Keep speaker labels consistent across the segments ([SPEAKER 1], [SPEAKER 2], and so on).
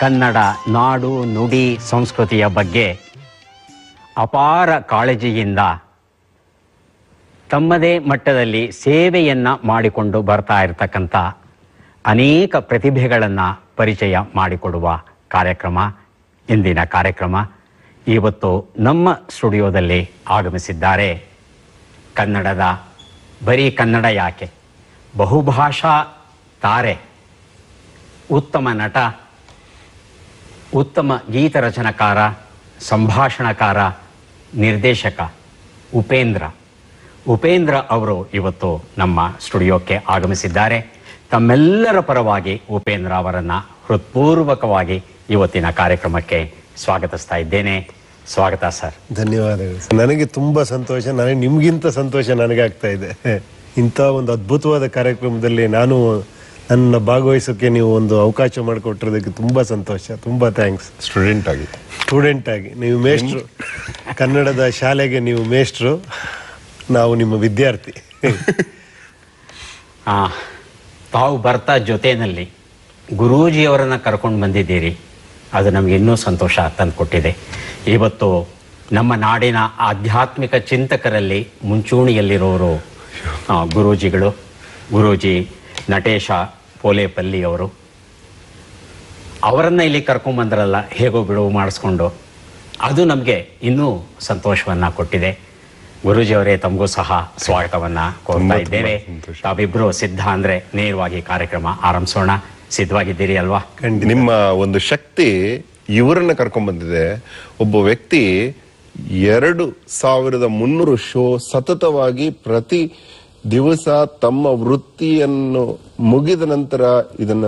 [SPEAKER 1] ಕನ್ನಡ ನಾಡು ನುಡಿ ಸಂಸ್ಕೃತಿಯ ಬಗ್ಗೆ ಅಪಾರ ಕಾಳಜಿಯಿಂದ ತಮ್ಮದೇ ಮಟ್ಟದಲ್ಲಿ ಸೇವೆಯನ್ನು ಮಾಡಿಕೊಂಡು ಬರ್ತಾ ಇರತಕ್ಕಂಥ ಅನೇಕ ಪ್ರತಿಭೆಗಳನ್ನು ಪರಿಚಯ ಮಾಡಿಕೊಡುವ ಕಾರ್ಯಕ್ರಮ, ಇಂದಿನ ಕಾರ್ಯಕ್ರಮ ಇವತ್ತು ನಮ್ಮ ಸ್ಟುಡಿಯೋದಲ್ಲಿ ಆಗಮಿಸಿದ್ದಾರೆ. ಕನ್ನಡದ ಬರೀ ಕನ್ನಡ ಯಾಕೆ? ಬಹುಭಾಷಾ ತಾರೆ, ಉತ್ತಮ ನಟ ಉತ್ತಮ ಗೀತ ರಚನಕಾರ ಸಂಭಾಷಣಕಾರ, ನಿರ್ದೇಶಕ ಉಪೇಂದ್ರ. ಉಪೇಂದ್ರ ಅವರು ಇವತ್ತು ನಮ್ಮ ಸ್ಟುಡಿಯೋಕ್ಕೆ ಆಗಮಿಸಿದ್ದಾರೆ. ತಮ್ಮೆಲ್ಲರ ಪರವಾಗಿ ಉಪೇಂದ್ರ ಅವರನ್ನು ಹೃತ್ಪೂರ್ವಕವಾಗಿ ಇವತ್ತಿನ ಕಾರ್ಯಕ್ರಮಕ್ಕೆ ಸ್ವಾಗತಿಸ್ತಾ ಇದ್ದೇನೆ. ಸ್ವಾಗತ ಸರ್.
[SPEAKER 2] ಧನ್ಯವಾದಗಳು. ನನಗೆ ತುಂಬ ಸಂತೋಷ, ನನಗೆ ನಿಮಗಿಂತ ಸಂತೋಷ ನನಗೆ ಆಗ್ತಾ ಇದೆ. ಇಂಥ ಒಂದು ಅದ್ಭುತವಾದ ಕಾರ್ಯಕ್ರಮದಲ್ಲಿ ನಾನು ನನ್ನ ಭಾಗವಹಿಸೋಕೆ ನೀವು ಒಂದು ಅವಕಾಶ ಮಾಡಿಕೊಟ್ಟಿರೋದಕ್ಕೆ ತುಂಬ ಸಂತೋಷ ತುಂಬ ಥ್ಯಾಂಕ್ಸ್
[SPEAKER 3] ಸ್ಟೂಡೆಂಟ್ ಆಗಿ.
[SPEAKER 2] ಸ್ಟೂಡೆಂಟ್ ಆಗಿ. ನೀವು ಮೇಷ್ಟ್ರು. ಕನ್ನಡದ ಶಾಲೆಗೆ ನೀವು ಮೇಷ್ಟ್ರು. ನಾವು ನಿಮ್ಮ ವಿದ್ಯಾರ್ಥಿ.
[SPEAKER 1] ಆ, ತಾವು ಬರ್ತಾ ಜೊತೆಯಲ್ಲಿ ಗುರೂಜಿಯವರನ್ನು ಕರ್ಕೊಂಡು ಬಂದಿದ್ದೀರಿ. ಅದು ನಮಗೆ ಇನ್ನೂ ಸಂತೋಷ ತಂದುಕೊಟ್ಟಿದೆ ಇವತ್ತು ನಮ್ಮ ನಾಡಿನ ಆಧ್ಯಾತ್ಮಿಕ ಚಿಂತಕರಲ್ಲಿ ಮುಂಚೂಣಿಯಲ್ಲಿರೋರು ಆ, ಗುರೂಜಿಗಳು. ಗುರೂಜಿ ನಟೇಶ ಪೋಲೇಪಲ್ಲಿ ಅವರು ಅವರನ್ನ ಇಲ್ಲಿ ಕರ್ಕೊಂಬಂದ್ರಲ್ಲ ಹೇಗೋ ಬಿಡುವು ಮಾಡಿಸ್ಕೊಂಡು. ಅದು ನಮಗೆ ಇನ್ನೂ ಸಂತೋಷವನ್ನ ಕೊಟ್ಟಿದೆ. ಗುರೂಜಿಯವರೇ ತಮಗೂ ಸಹ ಸ್ವಾಗತವನ್ನ ಕೋರ್ತಾ ಇದ್ದೇವೆ. ತಾವಿಬ್ರು ಸಿದ್ಧ ಅಂದ್ರೆ ನೇರವಾಗಿ ಕಾರ್ಯಕ್ರಮ ಆರಂಭಿಸೋಣ. ಸಿದ್ಧವಾಗಿದ್ದೀರಿ ಅಲ್ವಾ?
[SPEAKER 3] ನಿಮ್ಮ ಒಂದು ಶಕ್ತಿ ಇವರನ್ನ ಕರ್ಕೊಂಡ್ ಬಂದಿದೆ. ಒಬ್ಬ ವ್ಯಕ್ತಿ ಎರಡು ಸಾವಿರದ ಮುನ್ನೂರು ಶೋ ಸತತವಾಗಿ ಪ್ರತಿ ದಿವಸ ತಮ್ಮ ವೃತ್ತಿಯನ್ನು ಮುಗಿದ ನಂತರ ಇದನ್ನ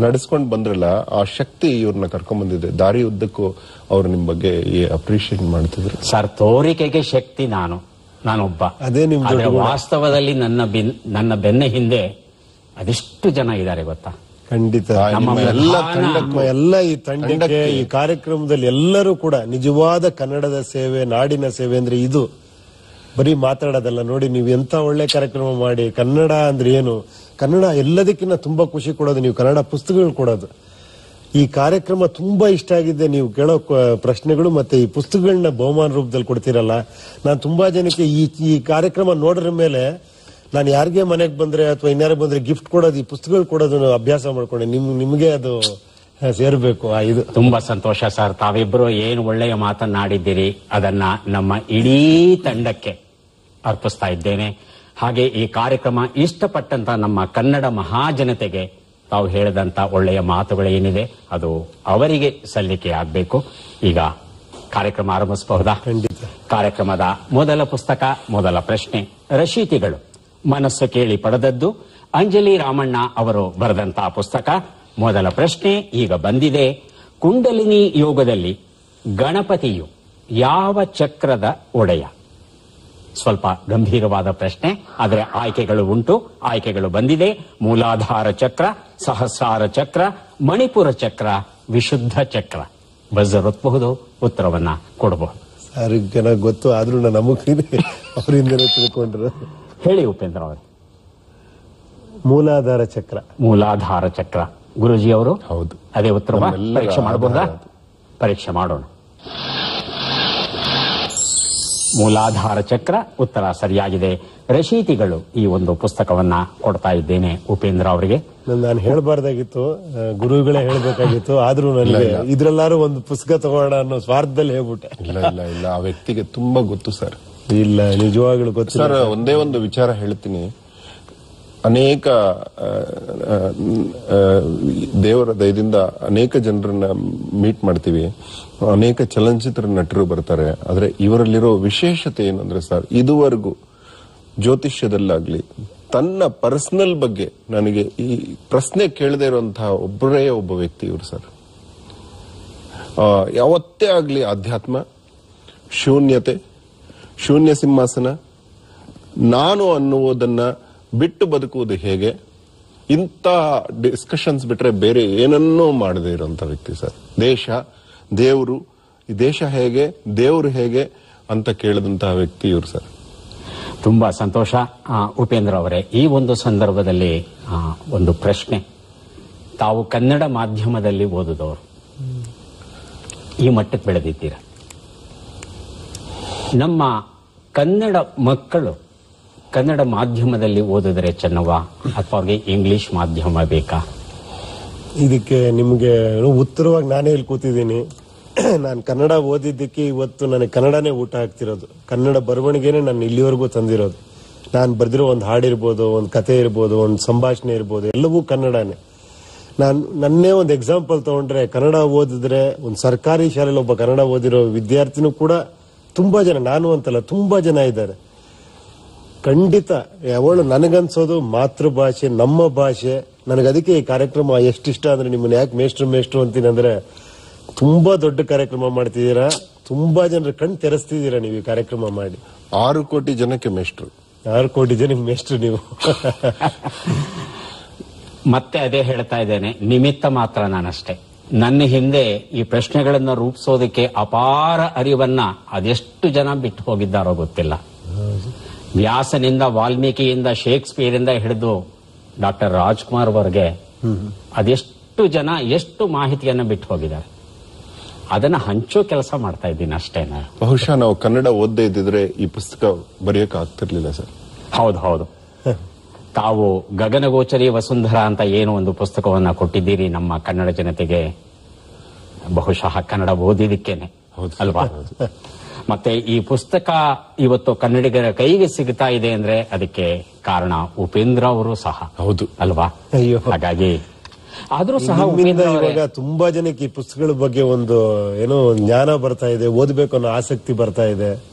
[SPEAKER 3] ನಡೆಸ್ಕೊಂಡು ಬಂದ್ರಲ್ಲ ಆ ಶಕ್ತಿ ಇವ್ರನ್ನ ಕರ್ಕೊಂಡ್ ಬಂದಿದೆ. ದಾರಿ ಉದ್ದಕ್ಕೂ ಅವ್ರು ನಿಮ್ ಬಗ್ಗೆ ಅಪ್ರಿಶಿಯೇಟ್ ಮಾಡ್ತಿದ್ರು.
[SPEAKER 1] ಸರ್ ತೋರಿಕೆಗೆ ಶಕ್ತಿ ನಾನು ನಾನೊಬ್ಬ.
[SPEAKER 2] ಅದೇ ನಿಮ್
[SPEAKER 1] ವಾಸ್ತವದಲ್ಲಿ ನನ್ನ ನನ್ನ ಬೆನ್ನ ಹಿಂದೆ ಅದೆಷ್ಟು ಜನ ಇದ್ದಾರೆ ಗೊತ್ತಾ?
[SPEAKER 2] ಖಂಡಿತ. ಎಲ್ಲ
[SPEAKER 1] ಪ್ರಧಾನ-
[SPEAKER 2] ಎಲ್ಲ ಈ ತಂಡಕ್ಕೆ. ಈ ಕಾರ್ಯಕ್ರಮದಲ್ಲಿ ಎಲ್ಲರೂ ಕೂಡ ನಿಜವಾದ ಕನ್ನಡದ ಸೇವೆ ನಾಡಿನ ಸೇವೆ ಅಂದ್ರೆ ಇದು. ಬರೀ ಮಾತಾಡೋದಲ್ಲ, ನೋಡಿ ನೀವು ಎಂತ ಒಳ್ಳೆ ಕಾರ್ಯಕ್ರಮ ಮಾಡಿ, ಕನ್ನಡ ಅಂದ್ರೆ ಏನು? ಕನ್ನಡ ಎಲ್ಲದಕ್ಕಿಂತ ತುಂಬಾ ಖುಷಿ ಕೊಡೋದು, ನೀವು ಕನ್ನಡ ಪುಸ್ತಕಗಳು ಕೊಡೋದು. ಈ ಕಾರ್ಯಕ್ರಮ ತುಂಬಾ ಇಷ್ಟ ಆಗಿದೆ, ನೀವು ಕೇಳೋ ಪ್ರಶ್ನೆಗಳು ಮತ್ತೆ ಈ ಪುಸ್ತಕಗಳನ್ನ ಬಹುಮಾನ ರೂಪದಲ್ಲಿ ಕೊಡ್ತೀರಲ್ಲ. ನಾನು ತುಂಬಾ ಜನಕ್ಕೆ ಈ ಈ ಕಾರ್ಯಕ್ರಮ ನೋಡ್ರ ಮೇಲೆ ನಾನು ಯಾರಿಗೆ ಮನೆಗೆ ಬಂದ್ರೆ ಅಥವಾ ಇನ್ಯಾರಿಗೆ ಬಂದ್ರೆ ಗಿಫ್ಟ್ ಕೊಡೋದು, ಈ ಪುಸ್ತಕಗಳು ಕೊಡೋದನ್ನು ಅಭ್ಯಾಸ ಮಾಡ್ಕೊಂಡೆ. ನಿಮ್, ನಿಮಗೆ ಅದು ಸೇರ್ಬೇಕು ಆ ಇದು.
[SPEAKER 1] ತುಂಬಾ ಸಂತೋಷ ಸರ್. ತಾವಿಬ್ರು ಏನು ಒಳ್ಳೆಯ ಮಾತನ್ನಾಡಿದ್ದೀರಿ ಅದನ್ನ ನಮ್ಮ ಇಡೀ ತಂಡಕ್ಕೆ ಅರ್ಪಿಸ್ತಾ ಇದ್ದೇನೆ. ಹಾಗೆ ಈ ಕಾರ್ಯಕ್ರಮ ಇಷ್ಟಪಟ್ಟಂತ ನಮ್ಮ ಕನ್ನಡ ಮಹಾಜನತೆಗೆ ತಾವು ಹೇಳಿದಂತ ಒಳ್ಳೆಯ ಮಾತುಗಳು ಏನಿದೆ ಅದು ಅವರಿಗೆ ಸಲ್ಲಿಕೆ ಆಗಬೇಕು. ಈಗ ಕಾರ್ಯಕ್ರಮ ಆರಂಭಿಸಬಹುದಾ?
[SPEAKER 2] ಖಂಡಿತ.
[SPEAKER 1] ಕಾರ್ಯಕ್ರಮದ ಮೊದಲ ಪುಸ್ತಕ ಮೊದಲ ಪ್ರಶ್ನೆ ರಶೀತಿಗಳು. ಮನಸ್ಸು ಕೇಳಿ ಪಡೆದದ್ದು ಅಂಜಲಿ ರಾಮಣ್ಣ ಅವರು ಬರೆದಂತಹ ಪುಸ್ತಕ. ಮೊದಲ ಪ್ರಶ್ನೆ ಈಗ ಬಂದಿದೆ. ಕುಂಡಲಿನಿ ಯೋಗದಲ್ಲಿ ಗಣಪತಿಯು ಯಾವ ಚಕ್ರದ ಒಡೆಯ? ಸ್ವಲ್ಪ ಗಂಭೀರವಾದ ಪ್ರಶ್ನೆ ಆದರೆ ಆಯ್ಕೆಗಳು ಉಂಟು ಆಯ್ಕೆಗಳು ಬಂದಿದೆ. ಮೂಲಾಧಾರ ಚಕ್ರ ಸಹಸ್ರಾರ ಚಕ್ರ ಮಣಿಪುರ ಚಕ್ರ ವಿಶುದ್ಧ ಚಕ್ರ. ಬಜರ್ ಒತ್ತಬಹುದು ಉತ್ತರವನ್ನ ಕೊಡಬಹುದು.
[SPEAKER 2] ಗೊತ್ತು ಆದ್ರೂ ನಮಗ್ ಅವರಿಂದಲೇ ತಿಳ್ಕೊಂಡ್ರು.
[SPEAKER 1] ಹೇಳಿ ಉಪೇಂದ್ರ ಅವರು.
[SPEAKER 2] ಮೂಲಾಧಾರ ಚಕ್ರ.
[SPEAKER 1] ಮೂಲಾಧಾರ ಚಕ್ರ. ಗುರುಜಿ ಅವರು
[SPEAKER 3] ಹೌದು.
[SPEAKER 1] ಅದೇ
[SPEAKER 3] ಉತ್ತರ
[SPEAKER 1] ಪರೀಕ್ಷೆ ಮಾಡಬಹುದಾ ಪರೀಕ್ಷೆ ಮಾಡೋಣ. ಮೂಲಾಧಾರ ಚಕ್ರ ಉತ್ತರ ಸರಿಯಾಗಿದೆ. ರಶೀತಿಗಳು ಈ ಒಂದು ಪುಸ್ತಕವನ್ನ ಕೊಡ್ತಾ ಇದ್ದೇನೆ ಉಪೇಂದ್ರ ಅವರಿಗೆ.
[SPEAKER 2] ನಾನು ಹೇಳಬಾರ್ದಾಗಿತ್ತು. ಗುರುಗಳೇ ಹೇಳಬೇಕಾಗಿತ್ತು. ಆದ್ರೂ ನನಗೆ ಇದ್ರಲ್ಲಾರು ಒಂದು ಪುಸ್ತಕ ತಗೋಣ ಅನ್ನೋ ಸ್ವಾರ್ಥದಲ್ಲಿ ಹೇಳ್ಬಿಟ್ಟೆ.
[SPEAKER 3] ಇಲ್ಲ ಇಲ್ಲ ಇಲ್ಲ. ಆ ವ್ಯಕ್ತಿಗೆ ತುಂಬಾ ಗೊತ್ತು ಸರ್.
[SPEAKER 2] ಇಲ್ಲ ನಿಜವಾಗ್ಲೂ ಗೊತ್ತು
[SPEAKER 3] ಸರ್ ಒಂದೇ ಒಂದು ವಿಚಾರ ಹೇಳ್ತೀನಿ. ಅನೇಕ ದೇವರ ದಯದಿಂದ ಅನೇಕ ಜನರನ್ನ ಮೀಟ್ ಮಾಡ್ತೀವಿ. ಅನೇಕ ಚಲನಚಿತ್ರ ನಟರು ಬರ್ತಾರೆ. ಆದರೆ ಇವರಲ್ಲಿರೋ ವಿಶೇಷತೆ ಏನಂದ್ರೆ ಸರ್, ಇದುವರೆಗೂ ಜ್ಯೋತಿಷ್ಯದಲ್ಲಾಗ್ಲಿ, ತನ್ನ ಪರ್ಸನಲ್ ಬಗ್ಗೆ ನನಗೆ ಈ ಪ್ರಶ್ನೆ ಕೇಳದೇ ಇರುವಂತಹ ಒಬ್ಬರೇ ಒಬ್ಬ ವ್ಯಕ್ತಿ ಇವರು ಸರ್. ಯಾವತ್ತೇ ಆಗ್ಲಿ ಅಧ್ಯಾತ್ಮ ಶೂನ್ಯತೆ, ಶೂನ್ಯ ಸಿಂಹಾಸನ, ನಾನು ಅನ್ನುವುದನ್ನ ಬಿಟ್ಟು ಬದುಕುವುದು ಹೇಗೆ? ಇಂಥ ಡಿಸ್ಕಷನ್ಸ್ ಬಿಟ್ರೆ ಬೇರೆ ಏನನ್ನೂ ಮಾಡದೇ ಇರುವಂತ ವ್ಯಕ್ತಿ ಸರ್. ದೇಶ, ದೇವರು, ಈ ದೇಶ ಹೇಗೆ, ದೇವರು ಹೇಗೆ ಅಂತ ಕೇಳಿದಂತಹ ವ್ಯಕ್ತಿ ಇವರು ಸರ್.
[SPEAKER 1] ತುಂಬಾ ಸಂತೋಷ. ಉಪೇಂದ್ರ ಅವರೇ, ಈ ಒಂದು ಸಂದರ್ಭದಲ್ಲಿ ಒಂದು ಪ್ರಶ್ನೆ. ತಾವು ಕನ್ನಡ ಮಾಧ್ಯಮದಲ್ಲಿ ಓದಿದವರು, ಈ ಮಟ್ಟಕ್ಕೆ ಬೆಳೆದಿದ್ದೀರ? ನಮ್ಮ ಕನ್ನಡ ಮಕ್ಕಳು ಕನ್ನಡ ಮಾಧ್ಯಮದಲ್ಲಿ ಓದಿದ್ರೆ ಚೆನ್ನವ ಅಥವಾ ಅವ್ರಿಗೆ ಇಂಗ್ಲಿಷ್ ಮಾಧ್ಯಮ ಬೇಕಾ?
[SPEAKER 2] ಇದಕ್ಕೆ ನಿಮಗೆ ಉತ್ತರವಾಗಿ ನಾನೇ ಇಲ್ಲಿ ಕೂತಿದ್ದೀನಿ ನಾನು ಕನ್ನಡ ಓದಿದ್ದಕ್ಕೆ ಇವತ್ತು ನನಗೆ ಕನ್ನಡನೇ ಊಟ ಆಗ್ತಿರೋದು. ಕನ್ನಡ ಬರವಣಿಗೆನೆ ನಾನು ಇಲ್ಲಿವರೆಗೂ ತಂದಿರೋದು. ನಾನು ಬರೆದಿರೋ ಒಂದು ಹಾಡಿರ್ಬೋದು ಒಂದು ಕತೆ ಇರ್ಬೋದು, ಒಂದು ಸಂಭಾಷಣೆ ಇರ್ಬೋದು, ಎಲ್ಲವೂ ಕನ್ನಡನೇ. ನಾನು, ನನ್ನೇ ಒಂದು ಎಕ್ಸಾಂಪಲ್ ತಗೊಂಡ್ರೆ ಕನ್ನಡ ಓದಿದ್ರೆ ಒಂದು ಸರ್ಕಾರಿ ಶಾಲೆಯಲ್ಲಿ ಒಬ್ಬ ಕನ್ನಡ ಓದಿರೋ ವಿದ್ಯಾರ್ಥಿನೂ ಕೂಡ ತುಂಬಾ ಜನ, ನಾನು ಅಂತಲ್ಲ, ತುಂಬಾ ಜನ ಇದ್ದಾರೆ. ಖಂಡಿತ ಯಾವಳು ನನಗನ್ಸೋದು ಮಾತೃಭಾಷೆ ನಮ್ಮ ಭಾಷೆ. ನನಗೆ ಅದಕ್ಕೆ ಈ ಕಾರ್ಯಕ್ರಮ ಎಷ್ಟಿಷ್ಟ ಅಂದ್ರೆ ನಿಮ್ಮನ್ನ ಯಾಕೆ ಮೇಷ್ಟ್ರು ಮೇಷ್ಟ್ರು ಅಂತೀನಿ ಅಂದ್ರೆ ತುಂಬಾ ದೊಡ್ಡ ಕಾರ್ಯಕ್ರಮ ಮಾಡ್ತಿದ್ದೀರಾ? ತುಂಬಾ ಜನರ ಕಣ್ ತೆರೆಸ್ತಿದ್ದೀರಾ ನೀವು ಈ ಕಾರ್ಯಕ್ರಮ ಮಾಡಿ?
[SPEAKER 3] ಆರು ಕೋಟಿ ಜನಕ್ಕೆ ಮೇಷ್ಟ್ರು.
[SPEAKER 2] ಆರು ಕೋಟಿ ಜನಕ್ಕೆ ಮೇಷ್ಟ್ರು ನೀವು.
[SPEAKER 1] ಮತ್ತೆ ಅದೇ ಹೇಳ್ತಾ ಇದ್ದೇನೆ ನಿಮಿತ್ತ ಮಾತ್ರ ನಾನಷ್ಟೇ. ನನ್ನ ಹಿಂದೆ ಈ ಪ್ರಶ್ನೆಗಳನ್ನ ರೂಪಿಸೋದಕ್ಕೆ ಅಪಾರ ಅರಿವನ್ನ ಅದೆಷ್ಟು ಜನ ಬಿಟ್ಟು ಹೋಗಿದ್ದಾರೋ ಗೊತ್ತಿಲ್ಲ. ವ್ಯಾಸನಿಂದ ವಾಲ್ಮೀಕಿಯಿಂದ ಶೇಕ್ಸ್ಪಿಯರಿಂದ ಹಿಡಿದು ಡಾಕ್ಟರ್ ರಾಜ್ಕುಮಾರ್ ವರೆಗೆ ಅದೆಷ್ಟು ಜನ ಎಷ್ಟು ಮಾಹಿತಿಯನ್ನು ಬಿಟ್ಟು ಹೋಗಿದ್ದಾರೆ. ಅದನ್ನ ಹಂಚೋ ಕೆಲಸ ಮಾಡ್ತಾ ಇದ್ದೀನಿ ಅಷ್ಟೇ
[SPEAKER 3] ಬಹುಶಃ ನಾವು ಕನ್ನಡ ಓದದೇ ಇದ್ದಿದ್ರೆ ಈ ಪುಸ್ತಕ ಬರೆಯಕ್ಕೆ ಆಗ್ತಿರ್ಲಿಲ್ಲ ಸರ್.
[SPEAKER 1] ಹೌದು ಹೌದು. ತಾವು ಗಗನಗೋಚರಿ ವಸುಂಧರ ಅಂತ ಏನು ಒಂದು ಪುಸ್ತಕವನ್ನ ಕೊಟ್ಟಿದ್ದೀರಿ ನಮ್ಮ ಕನ್ನಡ ಜನತೆಗೆ. ಬಹುಶಃ ಕನ್ನಡ ಓದಿದಕ್ಕೇನೆ
[SPEAKER 3] ಹೌದು.
[SPEAKER 1] ಅಲ್ವಾ? ಮತ್ತೆ ಈ ಪುಸ್ತಕ ಇವತ್ತು ಕನ್ನಡಿಗರ ಕೈಗೆ ಸಿಗ್ತಾ ಇದೆ ಅಂದ್ರೆ ಅದಕ್ಕೆ ಕಾರಣ ಉಪೇಂದ್ರ ಅವರು ಸಹ.
[SPEAKER 3] ಹೌದು.
[SPEAKER 1] ಅಲ್ವಾ?
[SPEAKER 2] ಅಯ್ಯೋ.
[SPEAKER 1] ಹಾಗಾಗಿ ಆದ್ರೂ ಸಹ
[SPEAKER 2] ಇವಾಗ ತುಂಬಾ ಜನಕ್ಕೆ ಈ ಪುಸ್ತಕಗಳ ಬಗ್ಗೆ ಒಂದು ಏನೋ ಜ್ಞಾನ ಬರ್ತಾ ಇದೆ ಓದ್ಬೇಕು ಅನ್ನೋ ಆಸಕ್ತಿ ಬರ್ತಾ ಇದೆ.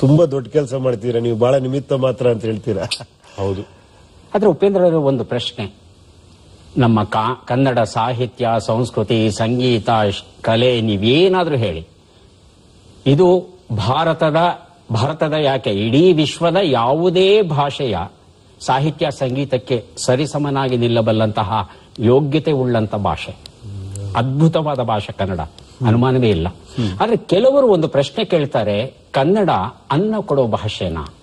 [SPEAKER 2] ತುಂಬಾ ದೊಡ್ಡ ಕೆಲಸ ಮಾಡ್ತೀರಾ ನೀವು? ಬಹಳ ನಿಮಿತ್ತ ಮಾತ್ರ ಅಂತ ಹೇಳ್ತೀರಾ?
[SPEAKER 3] ಹೌದು.
[SPEAKER 1] ಆದ್ರೆ ಉಪೇಂದ್ರ ಅವರ ಒಂದು ಪ್ರಶ್ನೆ. ನಮ್ಮ ಕನ್ನಡ ಸಾಹಿತ್ಯ ಸಂಸ್ಕೃತಿ ಸಂಗೀತ ಕಲೆ ನೀವೇನಾದ್ರೂ ಹೇಳಿ. ಇದು ಭಾರತದ ಭಾರತದ ಯಾಕೆ? ಇಡೀ ವಿಶ್ವದ ಯಾವುದೇ ಭಾಷೆಯ ಸಾಹಿತ್ಯ ಸಂಗೀತಕ್ಕೆ ಸರಿಸಮನಾಗಿ ನಿಲ್ಲಬಲ್ಲಂತಹ ಯೋಗ್ಯತೆ ಉಳ್ಳಂತ ಭಾಷೆ. ಅದ್ಭುತವಾದ ಭಾಷೆ ಕನ್ನಡ. ಅನುಮಾನವೇ ಇಲ್ಲ. ಆದ್ರೆ ಕೆಲವರು ಒಂದು ಪ್ರಶ್ನೆ ಕೇಳ್ತಾರೆ, ಕನ್ನಡ ಅನ್ನ ಕೊಡೋ ಭಾಷೆನಾ?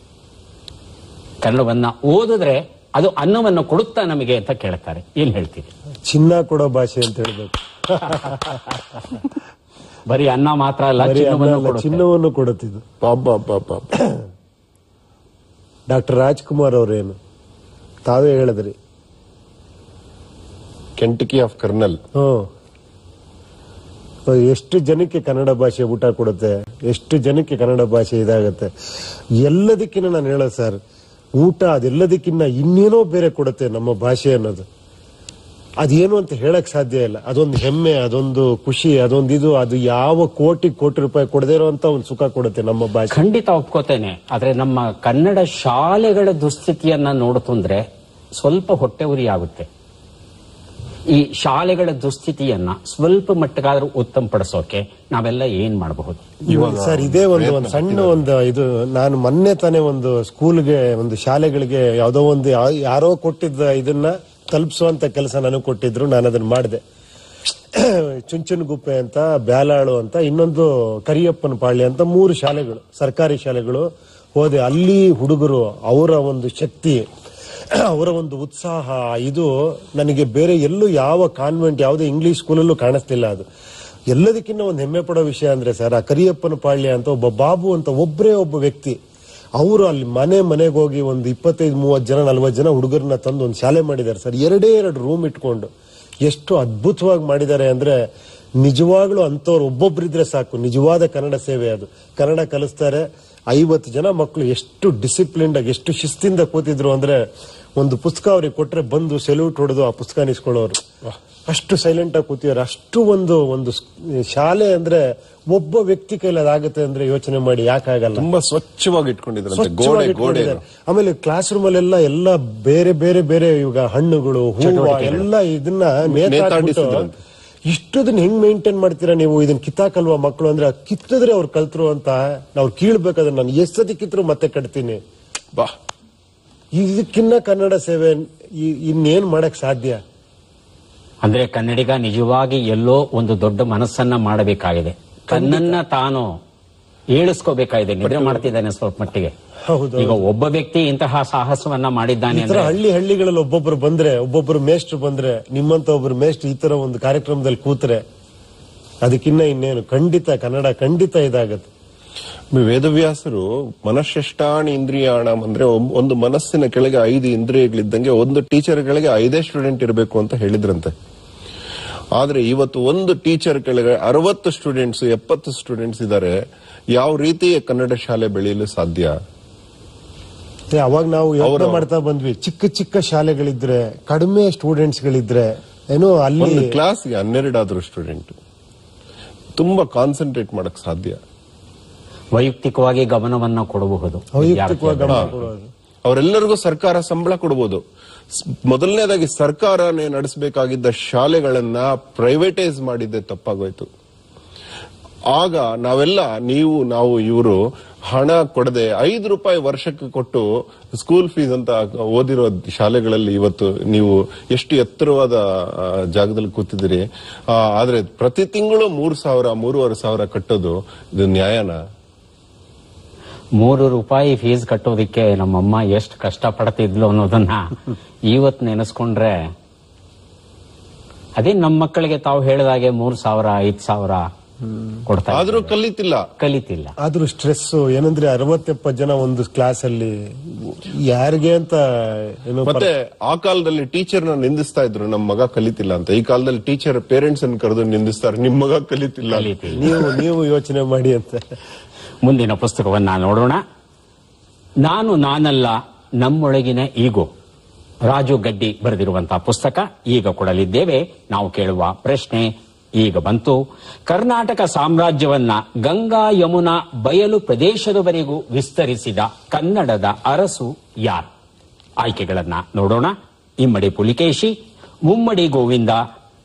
[SPEAKER 1] ಕನ್ನಡವನ್ನ ಓದಿದ್ರೆ ಅದು ಅನ್ನವನ್ನು ಕೊಡುತ್ತಾ ನಮಗೆ ಅಂತ ಕೇಳ್ತಾರೆ. ಏನ್ ಹೇಳ್ತೀರಿ?
[SPEAKER 2] ಚಿನ್ನ ಕೊಡೋ ಭಾಷೆ ಅಂತ ಹೇಳ್ಬೇಕು.
[SPEAKER 1] ಬರೀ ಅನ್ನ ಮಾತ್ರ ಅಲ್ಲ ಚಿನ್ನವನ್ನು ಕೊಡುತ್ತೆ.
[SPEAKER 2] ಕೊಡುತ್ತಿದ್ದು.
[SPEAKER 3] ಪಾಪ ಪಾಪ
[SPEAKER 2] ಡಾಕ್ಟರ್ ರಾಜ್ಕುಮಾರ್ ಅವರೇನು? ತಾವೇ ಹೇಳಿದ್ರಿ.
[SPEAKER 3] ಕೆಂಟಕಿ ಆಫ್ ಕರ್ನಲ್.
[SPEAKER 2] ಹ್ಮ್ ಎಷ್ಟು ಜನಕ್ಕೆ ಕನ್ನಡ ಭಾಷೆ ಊಟ ಕೊಡುತ್ತೆ? ಎಷ್ಟು ಜನಕ್ಕೆ ಕನ್ನಡ ಭಾಷೆ ಇದಾಗುತ್ತೆ? ಎಲ್ಲದಕ್ಕಿಂತ ನಾನು ಹೇಳೋದು ಸರ್ ಊಟ ಅದೆಲ್ಲದಕ್ಕಿಂತ ಇನ್ನೇನೋ ಬೇರೆ ಕೊಡುತ್ತೆ ನಮ್ಮ ಭಾಷೆ ಅನ್ನೋದು. ಅದೇನು ಅಂತ ಹೇಳಕ್ ಸಾಧ್ಯ ಇಲ್ಲ. ಅದೊಂದು ಹೆಮ್ಮೆ ಅದೊಂದು ಖುಷಿ ಅದೊಂದು ಇದು ಅದು ಯಾವ ಕೋಟಿ ಕೋಟಿ ರೂಪಾಯಿ ಕೊಡದೇ ಇರುವಂತ ಒಂದು ಸುಖ ಕೊಡುತ್ತೆ ನಮ್ಮ ಭಾಷೆ.
[SPEAKER 1] ಖಂಡಿತ ಒಪ್ಕೋತೇನೆ. ಆದ್ರೆ ನಮ್ಮ ಕನ್ನಡ ಶಾಲೆಗಳ ದುಸ್ಥಿತಿಯನ್ನ ನೋಡ್ತಂದ್ರೆ ಸ್ವಲ್ಪ ಹೊಟ್ಟೆ ಉರಿ ಆಗುತ್ತೆ. ಈ ಶಾಲೆಗಳ ದುಸ್ಥಿತಿಯನ್ನ ಸ್ವಲ್ಪ ಮಟ್ಟಗಾದ್ರೂ ಉತ್ತಮ ಪಡಿಸೋಕೆ ನಾವೆಲ್ಲ ಏನ್ ಮಾಡಬಹುದು?
[SPEAKER 2] ಸರ್ ಇದೇ ಒಂದು ಒಂದು ಸಣ್ಣ ಒಂದು ಇದು ನಾನು ಮೊನ್ನೆ ತಾನೇ ಒಂದು ಸ್ಕೂಲ್ಗೆ ಒಂದು ಶಾಲೆಗಳಿಗೆ ಯಾವುದೋ ಒಂದು ಯಾರೋ ಕೊಟ್ಟಿದ್ದ ಇದನ್ನ ತಲುಪಿಸುವಂತ ಕೆಲಸ ನನಗೆ ಕೊಟ್ಟಿದ್ರು, ನಾನು ಅದನ್ನ ಮಾಡಿದೆ. ಚುಂಚನಗುಪ್ಪೆ ಅಂತ, ಬ್ಯಾಲಾಳು ಅಂತ, ಇನ್ನೊಂದು ಕರಿಯಪ್ಪನ ಪಾಳ್ಯ ಅಂತ ಮೂರು ಶಾಲೆಗಳು, ಸರ್ಕಾರಿ ಶಾಲೆಗಳು ಹೋದೆ. ಅಲ್ಲಿ ಹುಡುಗರು ಅವರ ಒಂದು ಶಕ್ತಿ, ಅವರ ಒಂದು ಉತ್ಸಾಹ, ಇದು ನನಗೆ ಬೇರೆ ಎಲ್ಲೂ ಯಾವ ಕಾನ್ವೆಂಟ್, ಯಾವುದೇ ಇಂಗ್ಲಿಷ್ ಸ್ಕೂಲಲ್ಲೂ ಕಾಣಿಸ್ತಿಲ್ಲ ಅದು. ಎಲ್ಲದಕ್ಕಿಂತ ಒಂದು ಹೆಮ್ಮೆ ಪಡೋ ವಿಷಯ ಅಂದ್ರೆ, ಸರ್, ಆ ಕರಿಯಪ್ಪನ ಪಾಳ್ಯ ಅಂತ ಒಬ್ಬ ಬಾಬು ಅಂತ ಒಬ್ಬರೇ ಒಬ್ಬ ವ್ಯಕ್ತಿ ಅವರು ಅಲ್ಲಿ ಮನೆ ಮನೆಗೆ ಹೋಗಿ ಒಂದು ಇಪ್ಪತ್ತೈದು, ಮೂವತ್ತು ಜನ, ನಲ್ವತ್ತು ಜನ ಹುಡುಗರನ್ನ ತಂದು ಒಂದು ಶಾಲೆ ಮಾಡಿದ್ದಾರೆ ಸರ್. ಎರಡೇ ಎರಡು ರೂಮ್ ಇಟ್ಕೊಂಡು ಎಷ್ಟು ಅದ್ಭುತವಾಗಿ ಮಾಡಿದ್ದಾರೆ ಅಂದ್ರೆ ನಿಜವಾಗ್ಲೂ ಅಂಥವ್ರು ಒಬ್ಬೊಬ್ಬರಿದ್ರೆ ಸಾಕು. ನಿಜವಾದ ಕನ್ನಡ ಸೇವೆ ಅದು. ಕನ್ನಡ ಕಲಿಸ್ತಾರೆ. ಐವತ್ತು ಜನ ಮಕ್ಕಳು ಎಷ್ಟು ಡಿಸಿಪ್ಲಿನ್ಡ್ ಆಗಿ, ಎಷ್ಟು ಶಿಸ್ತಿಂದ ಕೂತಿದ್ರು ಅಂದ್ರೆ ಒಂದು ಪುಸ್ತಕ ಅವ್ರಿಗೆ ಕೊಟ್ರೆ ಬಂದು ಸೆಲ್ಯೂಟ್ ಹೊಡೆದು ಆ ಪುಸ್ತಕ ನಿಸ್ಕೊಳ್ಳೋರು. ಅಷ್ಟು ಸೈಲೆಂಟ್ ಆಗಿ ಕೂತಿದ್ದಾರೆ. ಅಷ್ಟು ಒಂದು ಒಂದು ಶಾಲೆ ಅಂದ್ರೆ ಒಬ್ಬ ವ್ಯಕ್ತಿ ಕೈಲಿ ಅದಾಗುತ್ತೆ ಅಂದ್ರೆ ಯೋಚನೆ ಮಾಡಿ ಯಾಕಾಗಲ್ಲ
[SPEAKER 3] ತುಂಬಾ ಸ್ವಚ್ಛವಾಗಿ
[SPEAKER 2] ಇಟ್ಕೊಂಡಿದ್ದಾರೆ. ಆಮೇಲೆ ಕ್ಲಾಸ್ ರೂಮ್ ಅಲ್ಲೆಲ್ಲ ಎಲ್ಲ. ಬೇರೆ ಬೇರೆ ಬೇರೆ ಇವಾಗ ಹಣ್ಣುಗಳು ಹೂವು ಎಲ್ಲ ಇದನ್ನ
[SPEAKER 3] ಮೇಲೆ.
[SPEAKER 2] ಇಷ್ಟದನ್ನ ಹೆಂಗ್ ಮೇಂಟೈನ್ ಮಾಡ್ತೀರಾ ನೀವು? ಇದನ್ನ ಕಿತ್ತಾಕಲ್ವಾ ಮಕ್ಕಳು ಅಂದ್ರೆ ಅದ್ ಕಿತ್ತಿದ್ರೆ ಅವ್ರು ಕಲ್ತರು ಅಂತ ನಾವು ಕೀಳ್ಬೇಕಾದ್ರೆ ನಾನು ಎಷ್ಟು ಸತಿ ಕಿತ್ತರು ಮತ್ತೆ ಕಟ್ತೀನಿ.
[SPEAKER 3] ಬಾ.
[SPEAKER 2] ಇದಕ್ಕಿನ್ನ ಕನ್ನಡ ಸೇವೆ ಇನ್ನೇನ್ ಮಾಡಕ್ ಸಾಧ್ಯ?
[SPEAKER 1] ಅಂದ್ರೆ ಕನ್ನಡಿಗ ನಿಜವಾಗಿ ಎಲ್ಲೋ ಒಂದು ದೊಡ್ಡ ಮನಸ್ಸನ್ನ ಮಾಡಬೇಕಾಗಿದೆ. ತನ್ನನ್ನ ತಾನು ಏಳಿಸ್ಕೋಬೇಕಾಗಿದೆ. ನಿದ್ರೆ ಮಾಡ್ತಿದ್ದಾನೆ ಸ್ವಲ್ಪ ಮಟ್ಟಿಗೆ.
[SPEAKER 2] ಹೌದು,
[SPEAKER 1] ಈಗ ಒಬ್ಬ ವ್ಯಕ್ತಿ ಇಂತಹ ಸಾಹಸವನ್ನ ಮಾಡಿದ್ದಾನೆ
[SPEAKER 2] ಹಳ್ಳಿ ಹಳ್ಳಿಗಳಲ್ಲಿ ಒಬ್ಬೊಬ್ರು ಬಂದ್ರೆ ಒಬ್ಬೊಬ್ರು ಮೇಷ್ಟ್ರು ಬಂದ್ರೆ ನಿಮ್ಮಂತ ಒಬ್ರು ಮೇಷ್ಟ್ರು ಈ ತರ ಒಂದು ಕಾರ್ಯಕ್ರಮದಲ್ಲಿ ಕೂತ್ರೆ ಅದಕ್ಕಿನ್ನ ಇನ್ನೇನು? ಖಂಡಿತ ಕನ್ನಡ ಖಂಡಿತ ಇದಾಗತ್ತೆ.
[SPEAKER 3] ವೇದವ್ಯಾಸರು ಮನಶ್ರೇಷ್ಠಾಣಿ ಇಂದ್ರಿಯಾಣ ಅಂದ್ರೆ ಒಂದು ಮನಸ್ಸಿನ ಕೆಳಗೆ ಐದು ಇಂದ್ರಿಯಗಳಿದ್ದಂಗೆ ಒಂದು ಟೀಚರ್ ಕೆಳಗೆ ಐದೇ ಸ್ಟೂಡೆಂಟ್ ಇರಬೇಕು ಅಂತ ಹೇಳಿದ್ರಂತೆ. ಆದ್ರೆ ಇವತ್ತು ಒಂದು ಟೀಚರ್ ಕೆಳಗೆ ಅರವತ್ತು ಸ್ಟೂಡೆಂಟ್ಸ್ ಎಪ್ಪತ್ತು ಸ್ಟೂಡೆಂಟ್ಸ್ ಇದ್ದಾರೆ. ಯಾವ ರೀತಿ ಕನ್ನಡ ಶಾಲೆ ಬೆಳೆಯಲು ಸಾಧ್ಯ?
[SPEAKER 2] ಅವಾಗ ನಾವು ಯೋಚನೆ
[SPEAKER 3] ಅವ್ರು-
[SPEAKER 2] ಮಾಡ್ತಾ ಬಂದ್ವಿ. ಚಿಕ್ಕ ಚಿಕ್ಕ ಶಾಲೆಗಳಿದ್ರೆ ಕಡಿಮೆ ಸ್ಟೂಡೆಂಟ್ಸ್ ಗಳಿದ್ರೆ ಏನೋ ಅಲ್ಲಿ
[SPEAKER 3] ಒಂದು ಕ್ಲಾಸ್ಗೆ ಹನ್ನೆರಡಾದ್ರೂ ಸ್ಟೂಡೆಂಟ್. ತುಂಬಾ ಕಾನ್ಸಂಟ್ರೇಟ್ ಮಾಡಕ್ ಸಾಧ್ಯ.
[SPEAKER 1] ವೈಯಕ್ತಿಕವಾಗಿ ಗಮನವನ್ನ ಕೊಡಬಹುದು.
[SPEAKER 2] ವೈಯಕ್ತಿಕವಾಗಿ ಗಮನ
[SPEAKER 1] ವಿದ್ಯಾರ್ಥಿಗಳು.
[SPEAKER 3] ಅವರೆಲ್ಲರಿಗೂ ಸರ್ಕಾರ ಸಂಬಳ ಕೊಡಬಹುದು ಮೊದಲನೇದಾಗಿ ಸರ್ಕಾರನೇ ನಡೆಸಬೇಕಾಗಿದ್ದ ಶಾಲೆಗಳನ್ನ ಪ್ರೈವೇಟೈಸ್ ಮಾಡಿದ್ದೆ ತಪ್ಪಾಗೋಯ್ತು. ಆಗ ನಾವೆಲ್ಲ, ನೀವು, ನಾವು, ಇವರು ಹಣ ಕೊಡದೆ ಐದು ರೂಪಾಯಿ ವರ್ಷಕ್ಕೆ ಕೊಟ್ಟು ಸ್ಕೂಲ್ ಫೀಸ್ ಅಂತ ಓದಿರೋ ಶಾಲೆಗಳಲ್ಲಿ ಇವತ್ತು ನೀವು ಎಷ್ಟು ಎತ್ತರವಾದ ಜಾಗದಲ್ಲಿ ಕೂತಿದ್ದೀರಿ. ಆದ್ರೆ ಪ್ರತಿ ತಿಂಗಳು ಮೂರು ಸಾವಿರ, ಮೂರುವರೆ ಸಾವಿರ ಕಟ್ಟೋದು ಇದು ನ್ಯಾಯನಾ?
[SPEAKER 1] ಮೂರು ರೂಪಾಯಿ ಫೀಸ್ ಕಟ್ಟೋದಿಕ್ಕೆ ನಮ್ಮಮ್ಮ ಎಷ್ಟು ಕಷ್ಟ ಪಡ್ತಿದ್ಲು ಅನ್ನೋದನ್ನ ಇವತ್ ನೆನೆಸ್ಕೊಂಡ್ರೆ ಅದೇ ನಮ್ಮ ಮಕ್ಕಳಿಗೆ ತಾವು ಹೇಳಿದಾಗೆ ಮೂರ್ ಸಾವಿರ ಐದ್ ಸಾವಿರ ಕೊಡ್ತಾ
[SPEAKER 3] ಆದ್ರೂ ಕಲಿತಿಲ್ಲ.
[SPEAKER 1] ಕಲಿತಿಲ್ಲ.
[SPEAKER 2] ಆದ್ರೂ ಸ್ಟ್ರೆಸ್ ಏನಂದ್ರೆ ಅರವತ್ತೆಪ್ಪತ್ತು ಜನ ಒಂದು ಕ್ಲಾಸ್ ಅಲ್ಲಿ ಯಾರಿಗೆ ಅಂತ ಏನು
[SPEAKER 3] ಮತ್ತೆ ಆ ಕಾಲದಲ್ಲಿ ಟೀಚರ್ನ ನಿಂದಿಸ್ತಾ ಇದ್ರು ನಮ್ಮ ಮಗ ಕಲಿತಿಲ್ಲ ಅಂತ. ಈ ಕಾಲದಲ್ಲಿ ಟೀಚರ್ ಪೇರೆಂಟ್ಸ್ ಅನ್ನು ಕರೆದು ನಿಂದಿಸ್ತಾರೆ ನಿಮ್ ಮಗ. ಕಲಿತಿಲ್ಲ.
[SPEAKER 2] ನೀವು ನೀವು ಯೋಚನೆ ಮಾಡಿ ಅಂತ.
[SPEAKER 1] ಮುಂದಿನ ಪುಸ್ತಕವನ್ನ ನೋಡೋಣ. ನಾನು ನಾನಲ್ಲ, ನಮ್ಮೊಳಗಿನ ಈಗೋ. ರಾಜು ಗಡ್ಡಿ ಬರೆದಿರುವಂತಹ ಪುಸ್ತಕ, ಈಗ ಕೊಡಲಿದ್ದೇವೆ. ನಾವು ಕೇಳುವ ಪ್ರಶ್ನೆ ಈಗ ಬಂತು. ಕರ್ನಾಟಕ ಸಾಮ್ರಾಜ್ಯವನ್ನ ಗಂಗಾ ಯಮುನಾ ಬಯಲು ಪ್ರದೇಶದವರೆಗೂ ವಿಸ್ತರಿಸಿದ ಕನ್ನಡದ ಅರಸು ಯಾರ್? ಆಯ್ಕೆಗಳನ್ನ ನೋಡೋಣ. ಇಮ್ಮಡಿ ಪುಲಿಕೇಶಿ, ಮುಮ್ಮಡಿ ಗೋವಿಂದ,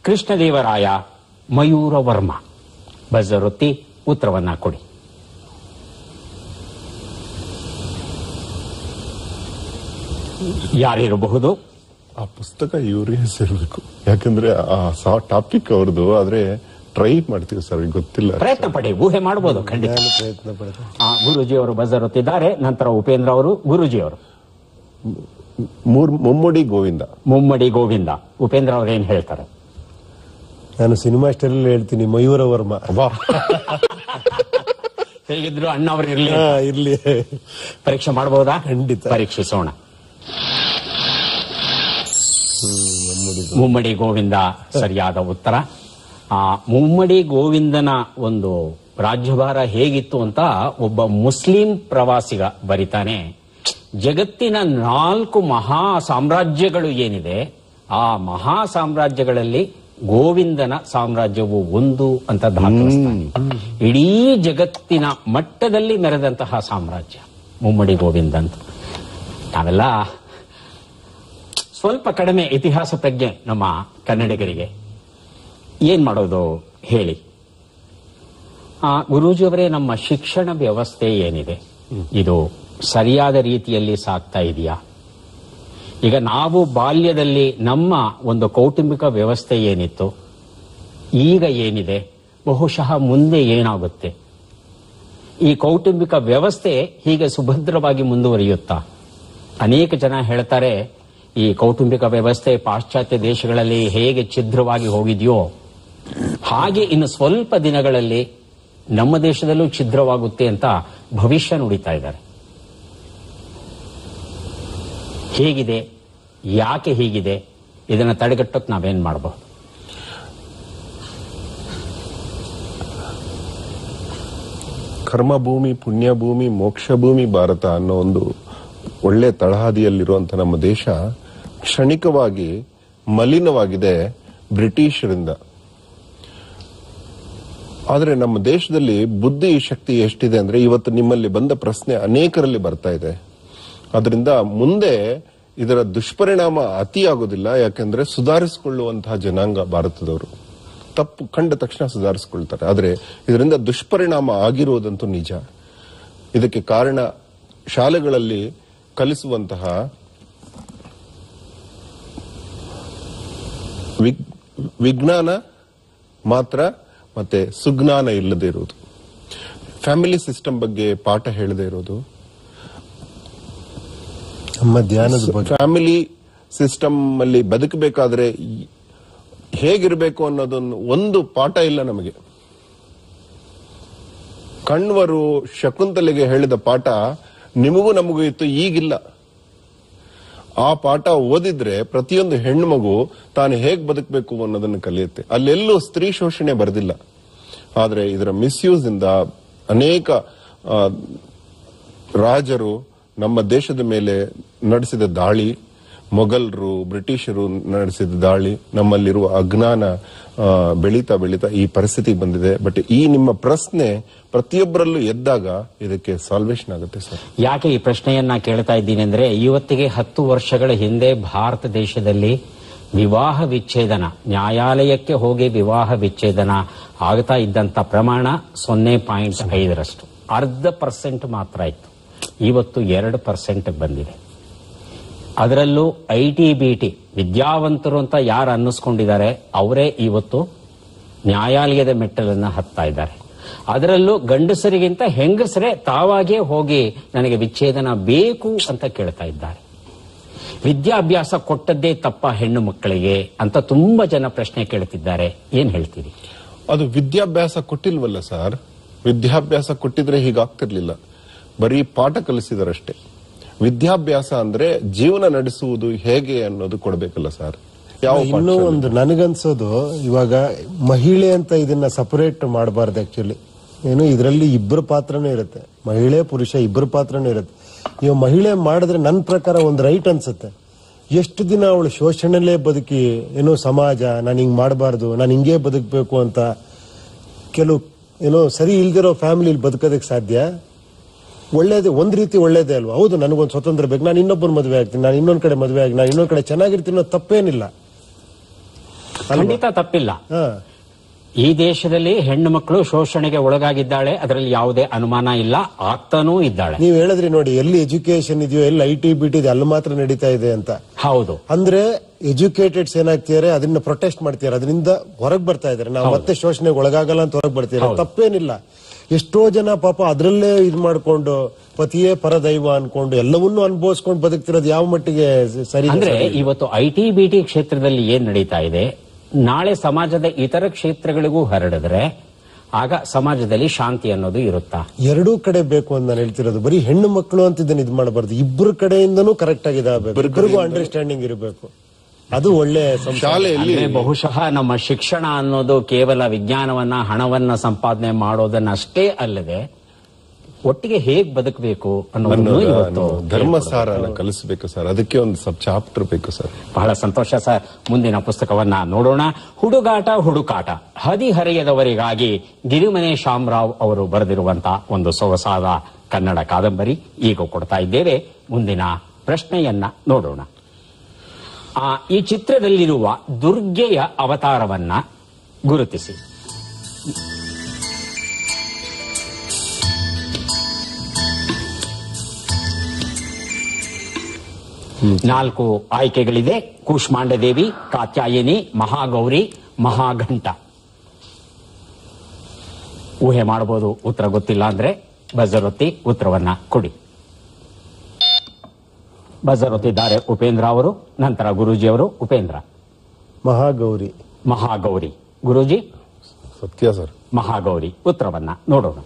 [SPEAKER 1] ಕೃಷ್ಣದೇವರಾಯ ಮಯೂರ ವರ್ಮ ಬಜರೊತ್ತಿ ಉತ್ತರವನ್ನ ಕೊಡಿ. ಯಾರಿರಬಹುದು?
[SPEAKER 3] ಆ ಪುಸ್ತಕ ಇವ್ರಿಗೆ ಹೆಸರಿರ್ಬೇಕು. ಯಾಕಂದ್ರೆ ಆ ಟಾಪಿಕ್ ಅವ್ರದ್ದು ಆದ್ರೆ ಟ್ರೈ ಮಾಡ್ತೀವಿ ಸರ್ ಗೊತ್ತಿಲ್ಲ.
[SPEAKER 1] ಪ್ರಯತ್ನ ಪಡಿ ಊಹೆ ಮಾಡಬಹುದು ಖಂಡಿತ.
[SPEAKER 2] ಪ್ರಯತ್ನ
[SPEAKER 1] ಗುರೂಜಿ ಅವರು ಬಜರ್ ಒತ್ತಿದ್ದಾರೆ ನಂತರ ಉಪೇಂದ್ರ ಅವರು ಗುರುಜಿ ಅವರು
[SPEAKER 3] ಮೂರ್ ಮುಮ್ಮಡಿ ಗೋವಿಂದ.
[SPEAKER 1] ಮುಮ್ಮಡಿ ಗೋವಿಂದ ಉಪೇಂದ್ರ ಅವರು ಏನ್ ಹೇಳ್ತಾರೆ?
[SPEAKER 2] ನಾನು ಸಿನಿಮಾ ಸ್ಟೈಲ್ ಹೇಳ್ತೀನಿ ಮಯೂರ ವರ್ಮ.
[SPEAKER 1] ಹೇಗಿದ್ರು ಅಣ್ಣ ಅವರು ಇರ್ಲಿ
[SPEAKER 2] ಇರ್ಲಿ.
[SPEAKER 1] ಪರೀಕ್ಷೆ ಮಾಡಬಹುದಾ
[SPEAKER 2] ಖಂಡಿತ.
[SPEAKER 1] ಪರೀಕ್ಷಿಸೋಣ. ಮುಮ್ಮಡಿ ಗೋವಿಂದ ಸರಿಯಾದ ಉತ್ತರ. ಆ ಮುಮ್ಮಡಿ ಗೋವಿಂದನ ಒಂದು ರಾಜ್ಯಭಾರ ಹೇಗಿತ್ತು ಅಂತ ಒಬ್ಬ ಮುಸ್ಲಿಂ ಪ್ರವಾಸಿಗ ಬರಿತಾನೆ ಜಗತ್ತಿನ ನಾಲ್ಕು ಮಹಾ ಸಾಮ್ರಾಜ್ಯಗಳು ಏನಿದೆ ಆ ಮಹಾ ಸಾಮ್ರಾಜ್ಯಗಳಲ್ಲಿ ಗೋವಿಂದನ ಸಾಮ್ರಾಜ್ಯವು ಒಂದು ಅಂತ ದಾಖಲಿಸ್ತಾನೆ ಇಡೀ ಜಗತ್ತಿನ ಮಟ್ಟದಲ್ಲಿ ಮೆರೆದಂತಹ ಸಾಮ್ರಾಜ್ಯ ಮುಮ್ಮಡಿ ಗೋವಿಂದ ಅಂತ. ನಾವೆಲ್ಲ ಸ್ವಲ್ಪ ಕಡಿಮೆ ಇತಿಹಾಸ ಪ್ರಜ್ಞೆ ನಮ್ಮ ಕನ್ನಡಿಗರಿಗೆ ಏನ್ ಮಾಡೋದು ಹೇಳಿ. ಆ, ಗುರೂಜಿಯವರೇ, ನಮ್ಮ ಶಿಕ್ಷಣ ವ್ಯವಸ್ಥೆ ಏನಿದೆ? ಇದು ಸರಿಯಾದ ರೀತಿಯಲ್ಲಿ ಸಾಗ್ತಾ ಇದೆಯಾ? ಈಗ ನಾವು ಬಾಲ್ಯದಲ್ಲಿ ನಮ್ಮ ಒಂದು ಕೌಟುಂಬಿಕ ವ್ಯವಸ್ಥೆ ಏನಿತ್ತು? ಈಗ ಏನಿದೆ? ಬಹುಶಃ ಮುಂದೆ ಏನಾಗುತ್ತೆ? ಈ ಕೌಟುಂಬಿಕ ವ್ಯವಸ್ಥೆ ಹೀಗೆ ಸುಭದ್ರವಾಗಿ ಮುಂದುವರಿಯುತ್ತಾ? ಅನೇಕ ಜನ ಹೇಳ್ತಾರೆ, ಈ ಕೌಟುಂಬಿಕ ವ್ಯವಸ್ಥೆ ಪಾಶ್ಚಾತ್ಯ ದೇಶಗಳಲ್ಲಿ ಹೇಗೆ ಛಿದ್ರವಾಗಿ ಹೋಗಿದೆಯೋ, ಹಾಗೆ ಇನ್ನು ಸ್ವಲ್ಪ ದಿನಗಳಲ್ಲಿ ನಮ್ಮ ದೇಶದಲ್ಲೂ ಛಿದ್ರವಾಗುತ್ತೆ ಅಂತ ಭವಿಷ್ಯ ನುಡಿತಾ ಇದ್ದಾರೆ. ಹೇಗಿದೆ, ಯಾಕೆ ಹೀಗಿದೆ, ಇದನ್ನು ತಡೆಗಟ್ಟೋಕೆ ನಾವೇನ್ ಮಾಡಬಹುದು
[SPEAKER 3] ಕರ್ಮಭೂಮಿ, ಪುಣ್ಯಭೂಮಿ ಮೋಕ್ಷ ಭೂಮಿ ಭಾರತ ಅನ್ನೋ ಒಂದು ಒಳ್ಳೆ ತಳಹಾದಿಯಲ್ಲಿರುವಂಥ ನಮ್ಮ ದೇಶ ಕ್ಷಣಿಕವಾಗಿ ಮಲಿನವಾಗಿದೆ ಬ್ರಿಟಿಷರಿಂದ. ಆದರೆ ನಮ್ಮ ದೇಶದಲ್ಲಿ ಬುದ್ಧಿ ಶಕ್ತಿ ಎಷ್ಟಿದೆ ಅಂದ್ರೆ ಇವತ್ತು ನಿಮ್ಮಲ್ಲಿ ಬಂದ ಪ್ರಶ್ನೆ ಅನೇಕರಲ್ಲಿ ಬರ್ತಾ ಇದೆ. ಅದರಿಂದ ಮುಂದೆ ಇದರ ದುಷ್ಪರಿಣಾಮ ಅತಿ ಆಗೋದಿಲ್ಲ ಯಾಕೆಂದ್ರೆ ಸುಧಾರಿಸಿಕೊಳ್ಳುವಂತಹ ಜನಾಂಗ ಭಾರತದವರು. ತಪ್ಪು ಕಂಡ ತಕ್ಷಣ ಸುಧಾರಿಸಿಕೊಳ್ತಾರೆ. ಆದರೆ ಇದರಿಂದ ದುಷ್ಪರಿಣಾಮ ಆಗಿರುವುದಂತೂ ನಿಜ. ಇದಕ್ಕೆ ಕಾರಣ ಶಾಲೆಗಳಲ್ಲಿ ಕಲಿಸುವಂತಹ ವಿಜ್ಞಾನ ಮಾತ್ರ ಮತ್ತೆ ಸುಜ್ಞಾನ ಇಲ್ಲದೆ ಇರೋದು ಫ್ಯಾಮಿಲಿ ಸಿಸ್ಟಮ್ ಬಗ್ಗೆ ಪಾಠ ಹೇಳದೆ ಇರೋದು
[SPEAKER 2] ನಮ್ಮ ಧ್ಯಾನದ
[SPEAKER 3] ಫ್ಯಾಮಿಲಿ ಸಿಸ್ಟಮ್ ಅಲ್ಲಿ ಬದುಕಬೇಕಾದ್ರೆ ಹೇಗಿರ್ಬೇಕು ಅನ್ನೋದೊಂದು ಒಂದು ಪಾಠ ಇಲ್ಲ ನಮಗೆ. ಕಣ್ವರು ಶಕುಂತಲೆಗೆ ಹೇಳಿದ ಪಾಠ ನಿಮಗೂ ನಮಗೂ ಇತ್ತು, ಈಗಿಲ್ಲ. ಆ ಪಾಠ ಓದಿದ್ರೆ ಪ್ರತಿಯೊಂದು ಹೆಣ್ಣು ಮಗು ತಾನು ಹೇಗೆ ಬದುಕಬೇಕು ಅನ್ನೋದನ್ನು ಕಲಿಯುತ್ತೆ. ಅಲ್ಲೆಲ್ಲೂ ಸ್ತ್ರೀ ಶೋಷಣೆ ಬರೆದಿಲ್ಲ. ಆದರೆ ಇದರ ಮಿಸ್ಯೂಸ್ ಇಂದ ಅನೇಕ ರಾಜರು ನಮ್ಮ ದೇಶದ ಮೇಲೆ ನಡೆಸಿದ ದಾಳಿ, ಮೊಘಲರು, ಬ್ರಿಟಿಷರು ನಡೆಸಿದ ದಾಳಿ, ನಮ್ಮಲ್ಲಿರುವ ಅಜ್ಞಾನ ಬೆಳೀತಾ ಬೆಳೀತಾ ಈ ಪರಿಸ್ಥಿತಿ ಬಂದಿದೆ. ಬಟ್ ಈ ನಿಮ್ಮ ಪ್ರಶ್ನೆ ಪ್ರತಿಯೊಬ್ಬರಲ್ಲೂ ಎದ್ದಾಗ ಇದಕ್ಕೆ ಸಾಲ್ವೇಷನ್ ಆಗುತ್ತೆ ಸರ್.
[SPEAKER 1] ಯಾಕೆ ಈ ಪ್ರಶ್ನೆಯನ್ನ ಕೇಳ್ತಾ ಇದ್ದೀನಿ ಅಂದ್ರೆ ಇವತ್ತಿಗೆ ಹತ್ತು ವರ್ಷಗಳ ಹಿಂದೆ ಭಾರತ ದೇಶದಲ್ಲಿ ವಿವಾಹ ವಿಚ್ಛೇದನ, ನ್ಯಾಯಾಲಯಕ್ಕೆ ಹೋಗಿ ವಿವಾಹ ವಿಚ್ಛೇದನ ಆಗ್ತಾ ಇದ್ದಂತ ಪ್ರಮಾಣ ಸೊನ್ನೆ ಪಾಯಿಂಟ್ ಐದರಷ್ಟು. ಅರ್ಧ ಪರ್ಸೆಂಟ್ ಮಾತ್ರ ಇತ್ತು. ಇವತ್ತು ಎರಡು ಪರ್ಸೆಂಟ್ ಬಂದಿದೆ. ಅದರಲ್ಲೂ ಐ ಟಿ ಬಿ ಟಿ, ವಿದ್ಯಾವಂತರು ಅಂತ ಯಾರು ಅನ್ನಿಸ್ಕೊಂಡಿದ್ದಾರೆ, ಅವರೇ ಇವತ್ತು ನ್ಯಾಯಾಲಯದ ಮೆಟ್ಟಲನ್ನ ಹತ್ತಾ ಇದ್ದಾರೆ. ಅದರಲ್ಲೂ ಗಂಡಸರಿಗಿಂತ ಹೆಂಗಸರೇ ತಾವಾಗೇ ಹೋಗಿ ನನಗೆ ವಿಚ್ಛೇದನ ಬೇಕು ಅಂತ ಕೇಳ್ತಾ ಇದ್ದಾರೆ. ವಿದ್ಯಾಭ್ಯಾಸ ಕೊಟ್ಟದ್ದೇ ತಪ್ಪ ಹೆಣ್ಣು ಮಕ್ಕಳಿಗೆ ಅಂತ ತುಂಬಾ ಜನ ಪ್ರಶ್ನೆ ಕೇಳ್ತಿದ್ದಾರೆ. ಏನ್ ಹೇಳ್ತೀರಿ?
[SPEAKER 3] ಅದು ವಿದ್ಯಾಭ್ಯಾಸ ಕೊಟ್ಟಿಲ್ವಲ್ಲ ಸರ್? ವಿದ್ಯಾಭ್ಯಾಸ ಕೊಟ್ಟಿದ್ರೆ ಹೀಗಾಗ್ತಿರ್ಲಿಲ್ಲ. ಬರೀ ಪಾಠ ಕಲಿಸಿದರಷ್ಟೇ. ವಿದ್ಯಾಭ್ಯಾಸ ಅಂದ್ರೆ ಜೀವನ ನಡೆಸುವುದು ಹೇಗೆ ಅನ್ನೋದು ಕೊಡಬೇಕಲ್ಲ ಸರ್? ಯಾವ
[SPEAKER 2] ಇನ್ನೂ ಒಂದು ನನಗನ್ಸೋದು ಇವಾಗ ಮಹಿಳೆ ಅಂತ ಇದನ್ನ ಸಪರೇಟ್ ಮಾಡಬಾರ್ದು ಆಕ್ಚುಲಿ ಏನು ಇದರಲ್ಲಿ ಇಬ್ಬರು ಪಾತ್ರನೂ ಇರುತ್ತೆ. ಮಹಿಳೆ ಪುರುಷ ಇಬ್ಬರು ಪಾತ್ರನೂ ಇರುತ್ತೆ. ಇವಾಗ ಮಹಿಳೆ ಮಾಡಿದ್ರೆ ನನ್ನ ಪ್ರಕಾರ ಒಂದು ರೈಟ್ ಅನ್ಸುತ್ತೆ. ಎಷ್ಟು ದಿನ ಅವಳು ಶೋಷಣೆಲೇ ಬದುಕಿ ಏನೋ ಸಮಾಜ ನಾನು ಹಿಂಗೆ ಮಾಡಬಾರ್ದು ನಾನು ಹಿಂಗೆ ಬದುಕಬೇಕು ಅಂತ ಕೆಲವು ಏನೋ ಸರಿ ಇಲ್ದಿರೋ ಫ್ಯಾಮಿಲಿಲಿ ಬದುಕೋದಕ್ಕೆ ಸಾಧ್ಯ? ಒಳ್ಳೇದೇ ಒಂದ್ ರೀತಿ ಒಳ್ಳೇದೇ ಅಲ್ವಾ? ಹೌದು ನನಗೊಂದು ಸ್ವತಂತ್ರ ಬೇಕು. ನಾನು ಇನ್ನೊಬ್ಬನ ಮದುವೆ ಆಗ್ತೀನಿ ನಾನು ಇನ್ನೊಂದು ಕಡೆ ಮದುವೆ ಆಗಿ ನಾನು ಇನ್ನೊಂದು ಕಡೆ ಚೆನ್ನಾಗಿರ್ತೀನಿ ಅನ್ನೋ ತಪ್ಪೇನಿಲ್ಲ.
[SPEAKER 1] ಖಂಡಿತ ತಪ್ಪಿಲ್ಲ. ಈ ದೇಶದಲ್ಲಿ ಹೆಣ್ಣು ಮಕ್ಕಳು ಶೋಷಣೆಗೆ ಒಳಗಾಗಿದ್ದಾಳೆ. ಅದರಲ್ಲಿ ಯಾವುದೇ ಅನುಮಾನ ಇಲ್ಲ. ಆಗ್ತಾನೂ ಇದ್ದಾಳೆ.
[SPEAKER 2] ನೀವು ಹೇಳಿದ್ರಿ ನೋಡಿ ಎಲ್ಲಿ ಎಜುಕೇಶನ್ ಇದೆಯೋ ಎಲ್ಲಿ ಐ ಟಿ ಬಿ ಟಿ ಇದೆ ಅಲ್ಲಿ ಮಾತ್ರ ನಡೀತಾ ಇದೆ ಅಂತ.
[SPEAKER 1] ಹೌದು.
[SPEAKER 2] ಅಂದ್ರೆ ಎಜುಕೇಟೆಡ್ಸ್ ಏನಾಗ್ತಿದ್ದಾರೆ ಅದನ್ನ ಪ್ರೊಟೆಸ್ಟ್ ಮಾಡ್ತಿದ್ದಾರೆ ಅದರಿಂದ ಹೊರಗೆ ಬರ್ತಾ ಇದಾರೆ ನಾವು ಮತ್ತೆ ಶೋಷಣೆಗೆ ಒಳಗಾಗಲ್ಲ ಅಂತ ಹೊರಗೆ ಬರ್ತಿದ್ದಾರೆ ತಪ್ಪೇನಿಲ್ಲ. ಎಷ್ಟೋ ಜನ ಪಾಪ ಅದ್ರಲ್ಲೇ ಇದು ಮಾಡ್ಕೊಂಡು ಪತಿಯೇ ಪರದೈವ ಅನ್ಕೊಂಡು ಎಲ್ಲವನ್ನೂ ಅನುಭವಿಸ್ಕೊಂಡು ಬದುಕ್ತಿರೋದು ಯಾವ ಮಟ್ಟಿಗೆ ಸರಿ
[SPEAKER 1] ಅಂದ್ರೆ ಇವತ್ತು ಐ ಟಿ ಬಿ ಟಿ ಕ್ಷೇತ್ರದಲ್ಲಿ ಏನ್ ನಡೀತಾ ಇದೆ? ನಾಳೆ ಸಮಾಜದ ಇತರ ಕ್ಷೇತ್ರಗಳಿಗೂ ಹರಡಿದ್ರೆ ಆಗ ಸಮಾಜದಲ್ಲಿ ಶಾಂತಿ ಅನ್ನೋದು ಇರುತ್ತಾ?
[SPEAKER 2] ಎರಡೂ ಕಡೆ ಬೇಕು ಅಂತ ನಾನು ಹೇಳ್ತಿರೋದು. ಬರೀ ಹೆಣ್ಣು ಮಕ್ಕಳು ಅಂತ ಇದನ್ನ ಇದು ಮಾಡಬಾರ್ದು. ಇಬ್ಬರು ಕಡೆಯಿಂದನೂ ಕರೆಕ್ಟ್ ಆಗಿ ಇದಾಗಬೇಕು. ಇಬ್ಬರಿಗೂ ಅಂಡರ್ಸ್ಟ್ಯಾಂಡಿಂಗ್ ಇರಬೇಕು. ಅದು ಒಳ್ಳೆ.
[SPEAKER 3] ಶಾಲೆಯಲ್ಲಿ
[SPEAKER 1] ಬಹುಶಃ ನಮ್ಮ ಶಿಕ್ಷಣ ಅನ್ನೋದು ಕೇವಲ ವಿಜ್ಞಾನವನ್ನ ಹಣವನ್ನ ಸಂಪಾದನೆ ಮಾಡೋದನ್ನಷ್ಟೇ ಅಲ್ಲದೆ ಒಟ್ಟಿಗೆ ಹೇಗ್ ಬದುಕಬೇಕು ಅನ್ನೋದನ್ನು ಇವತ್ತು
[SPEAKER 3] ಧರ್ಮಸಾರನ ಕಲಿಸಬೇಕು ಸರ್. ಅದಕ್ಕೆ ಒಂದು ಸಬ್ ಚಾಪ್ಟರ್ ಬೇಕು ಸರ್.
[SPEAKER 1] ಬಹಳ ಸಂತೋಷ ಸರ್. ಮುಂದಿನ ಪುಸ್ತಕವನ್ನ ನೋಡೋಣ. ಹುಡುಗಾಟ ಹುಡುಕಾಟ. ಹದಿಹರೆಯದವರಿಗಾಗಿ ಗಿರಿಮನೆ ಶಾಮರಾವ್ ಅವರು ಬರೆದಿರುವಂತಹ ಒಂದು ಸೊಗಸಾದ ಕನ್ನಡ ಕಾದಂಬರಿ ಈಗ ಕೊಡ್ತಾ ಇದ್ದೇವೆ. ಮುಂದಿನ ಪ್ರಶ್ನೆಯನ್ನ ನೋಡೋಣ. ಆ, ಈ ಚಿತ್ರದಲ್ಲಿರುವ ದುರ್ಗೆಯ ಅವತಾರವನ್ನ ಗುರುತಿಸಿ. ನಾಲ್ಕು ಆಯ್ಕೆಗಳಿದೆ ಕೂಷ್ಮಾಂಡದೇವಿ ಕಾತ್ಯಾಯಿನಿ ಮಹಾಗೌರಿ ಮಹಾಘಂಟ. ಊಹೆ ಮಾಡಬಹುದು ಉತ್ತರ ಗೊತ್ತಿಲ್ಲ ಅಂದ್ರೆ ಬಜರೊತ್ತಿ ಉತ್ತರವನ್ನ ಕೊಡಿ. ಬಜರೊತ್ತಿದ್ದಾರೆ ಉಪೇಂದ್ರ ಅವರು ನಂತರ ಗುರೂಜಿ ಅವರು ಉಪೇಂದ್ರ.
[SPEAKER 2] ಮಹಾಗೌರಿ.
[SPEAKER 1] ಮಹಾಗೌರಿ. ಗುರೂಜಿ?
[SPEAKER 3] ಸತ್ಯ ಸರ್.
[SPEAKER 1] ಮಹಾಗೌರಿ ಉತ್ತರವನ್ನ ನೋಡೋಣ.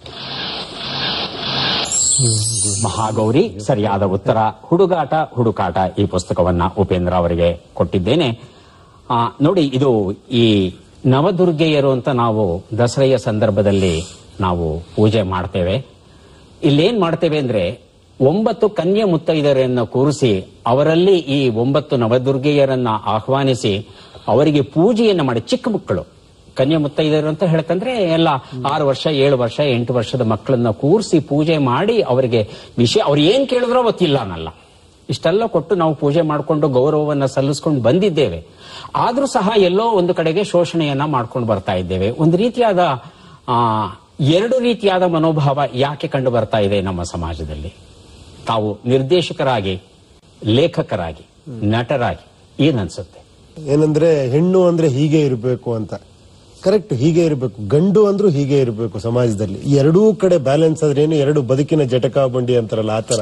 [SPEAKER 1] ಮಹಾಗೌರಿ, ಸರಿಯಾದ ಉತ್ತರ. ಹುಡುಗಾಟ, ಹುಡುಕಾಟ ಈ ಪುಸ್ತಕವನ್ನ ಉಪೇಂದ್ರ ಅವರಿಗೆ ಕೊಟ್ಟಿದ್ದೇನೆ. ನೋಡಿ, ಇದು ಈ ನವದುರ್ಗೆಯರು ಅಂತ ನಾವು ದಸರೆಯ ಸಂದರ್ಭದಲ್ಲಿ ನಾವು ಪೂಜೆ ಮಾಡ್ತೇವೆ. ಇಲ್ಲೇನ್ ಮಾಡ್ತೇವೆ ಅಂದ್ರೆ ಒಂಬತ್ತು ಕನ್ಯೆ ಮುತ್ತೈದರನ್ನ ಕೂರಿಸಿ ಅವರಲ್ಲಿ ಈ ಒಂಬತ್ತು ನವದುರ್ಗೆಯರನ್ನ ಆಹ್ವಾನಿಸಿ ಅವರಿಗೆ ಪೂಜೆಯನ್ನು ಮಾಡಿ ಚಿಕ್ಕ ಮಕ್ಕಳು. ಕನ್ಯೆ ಮುತ್ತೈದರು ಅಂತ ಹೇಳ್ತಂದ್ರೆ ಎಲ್ಲ ಆರು ವರ್ಷ, ಏಳು ವರ್ಷ, ಎಂಟು ವರ್ಷದ ಮಕ್ಕಳನ್ನ ಕೂರಿಸಿ ಪೂಜೆ ಮಾಡಿ ಅವರಿಗೆ ವಿಷಯ ಅವ್ರು ಏನ್ ಕೇಳಿದ್ರೋ ಗೊತ್ತಿಲ್ಲ ಅನ್ನಲ್ಲ. ಇಷ್ಟೆಲ್ಲ ಕೊಟ್ಟು ನಾವು ಪೂಜೆ ಮಾಡಿಕೊಂಡು ಗೌರವವನ್ನ ಸಲ್ಲಿಸ್ಕೊಂಡು ಬಂದಿದ್ದೇವೆ. ಆದ್ರೂ ಸಹ ಎಲ್ಲೋ ಒಂದು ಕಡೆಗೆ ಶೋಷಣೆಯನ್ನ ಮಾಡ್ಕೊಂಡು ಬರ್ತಾ ಇದ್ದೇವೆ. ಒಂದು ರೀತಿಯಾದ, ಆ, ಎರಡು ರೀತಿಯಾದ ಮನೋಭಾವ ಯಾಕೆ ಕಂಡು ಬರ್ತಾ ಇದೆ ನಮ್ಮ ಸಮಾಜದಲ್ಲಿ? ತಾವು ನಿರ್ದೇಶಕರಾಗಿ, ಲೇಖಕರಾಗಿ, ನಟರಾಗಿ ಏನನ್ಸುತ್ತೆ
[SPEAKER 2] ಏನಂದ್ರೆ ಹೆಣ್ಣು ಅಂದ್ರೆ ಹೀಗೆ ಇರಬೇಕು ಅಂತ. ಕರೆಕ್ಟ್ ಹೀಗೆ ಇರಬೇಕು. ಗಂಡು ಅಂದ್ರೂ ಹೀಗೆ ಇರಬೇಕು ಸಮಾಜದಲ್ಲಿ. ಎರಡೂ ಕಡೆ ಬ್ಯಾಲೆನ್ಸ್ ಆದ್ರೆ ಏನು? ಎರಡು ಬದುಕಿನ ಜಟಕ ಬಂಡಿ ಅಂತಾರಲ್ಲ ಆತರ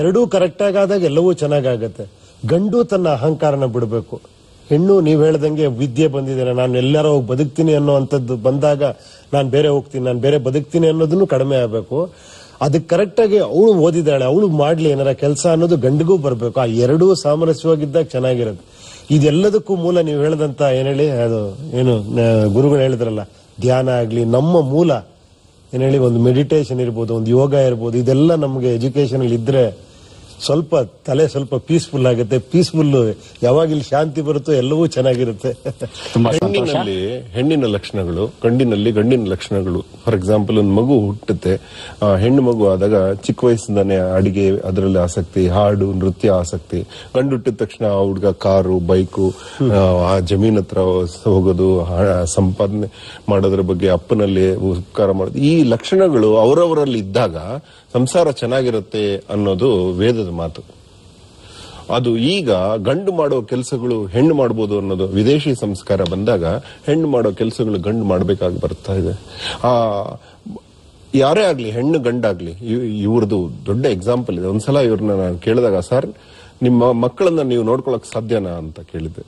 [SPEAKER 2] ಎರಡೂ ಕರೆಕ್ಟ್ ಆಗಾದಾಗ ಎಲ್ಲವೂ ಚೆನ್ನಾಗಾಗತ್ತೆ. ಗಂಡು ತನ್ನ ಅಹಂಕಾರನ ಬಿಡಬೇಕು. ಹೆಣ್ಣು, ನೀವು ಹೇಳ್ದಂಗೆ ವಿದ್ಯೆ ಬಂದಿದೆ, ನಾನು ಎಲ್ಲಾರೋ ಹೋಗಿ ಬದುಕ್ತೀನಿ ಅನ್ನೋಂಥದ್ದು ಬಂದಾಗ ನಾನು ಬೇರೆ ಹೋಗ್ತೀನಿ, ನಾನು ಬೇರೆ ಬದುಕ್ತೀನಿ ಅನ್ನೋದನ್ನು ಕಡಿಮೆ ಆಗಬೇಕು. ಅದಕ್ಕೆ ಕರೆಕ್ಟಾಗಿ ಅವಳು ಓದಿದಾಳೆ ಅವಳು ಮಾಡ್ಲಿ ಏನಾರ ಕೆಲಸ ಅನ್ನೋದು ಗಂಡಿಗೂ ಬರಬೇಕು. ಆ ಎರಡೂ ಸಾಮರಸ್ಯವಾಗಿದ್ದಾಗ ಚೆನ್ನಾಗಿರುತ್ತೆ. ಇದೆಲ್ಲದಕ್ಕೂ ಮೂಲ ನೀವು ಹೇಳದಂತ ಏನ್ ಹೇಳಿ, ಅದು ಏನು ಗುರುಗಳು ಹೇಳಿದ್ರಲ್ಲ, ಧ್ಯಾನ ಆಗ್ಲಿ, ನಮ್ಮ ಮೂಲ, ಏನ್ ಹೇಳಿ, ಒಂದು ಮೆಡಿಟೇಷನ್ ಇರ್ಬೋದು, ಒಂದು ಯೋಗ ಇರ್ಬೋದು, ಇದೆಲ್ಲ ನಮಗೆ ಎಜುಕೇಶನ್ ಅಲ್ಲಿ ಇದ್ರೆ ಸ್ವಲ್ಪ ತಲೆ ಸ್ವಲ್ಪ ಪೀಸ್ಫುಲ್ ಆಗುತ್ತೆ. ಪೀಸ್ಫುಲ್ ಯಾವಾಗ ಇಲ್ಲಿ ಶಾಂತಿ ಬರುತ್ತೋ ಎಲ್ಲವೂ ಚೆನ್ನಾಗಿರುತ್ತೆ.
[SPEAKER 3] ಹೆಣ್ಣಿನಲ್ಲಿ ಹೆಣ್ಣಿನ ಲಕ್ಷಣಗಳು ಗಂಡಿನಲ್ಲಿ ಗಂಡಿನ ಲಕ್ಷಣಗಳು. ಫಾರ್ ಎಕ್ಸಾಂಪಲ್ ಒಂದು ಮಗು ಹುಟ್ಟುತ್ತೆ. ಆ, ಹೆಣ್ಣು ಮಗು ಆದಾಗ ಚಿಕ್ಕ ವಯಸ್ಸಿಂದಾನೆ ಅಡಿಗೆ ಅದರಲ್ಲಿ ಆಸಕ್ತಿ ಹಾಡು ನೃತ್ಯ ಆಸಕ್ತಿ. ಗಂಡು ಹುಟ್ಟಿದ ತಕ್ಷಣ ಆ ಹುಡುಗ ಕಾರು ಬೈಕು ಆ ಜಮೀನ್ ಹತ್ರ ಹೋಗೋದು ಸಂಪಾದನೆ ಮಾಡೋದ್ರ ಬಗ್ಗೆ ಅಪ್ಪನಲ್ಲಿ ಉಪಕಾರ ಮಾಡೋದು. ಈ ಲಕ್ಷಣಗಳು ಅವರವರಲ್ಲಿ ಇದ್ದಾಗ ಸಂಸಾರ ಚೆನ್ನಾಗಿರುತ್ತೆ ಅನ್ನೋದು ವೇದದ ಮಾತು. ಅದು ಈಗ ಗಂಡು ಮಾಡೋ ಕೆಲಸಗಳು ಹೆಣ್ಣು ಮಾಡಬಹುದು ಅನ್ನೋದು ವಿದೇಶಿ ಸಂಸ್ಕಾರ ಬಂದಾಗ ಹೆಣ್ಣು ಮಾಡೋ ಕೆಲಸಗಳು ಗಂಡು ಮಾಡಬೇಕಾಗಿ ಬರ್ತಾ ಇದೆ. ಆ, ಯಾರೇ ಆಗ್ಲಿ, ಹೆಣ್ಣು ಗಂಡಾಗ್ಲಿ, ಇವ್- ಇವ್ರದ್ದು ದೊಡ್ಡ ಎಕ್ಸಾಂಪಲ್ ಇದೆ. ಒಂದ್ಸಲ ಇವ್ರನ್ನ ನಾನು ಕೇಳಿದಾಗ, ಸರ್, ನಿಮ್ಮ ಮಕ್ಕಳನ್ನ ನೀವು ನೋಡ್ಕೊಳಕ್ ಸಾಧ್ಯನಾ? ಅಂತ ಕೇಳಿದ್ದೆ.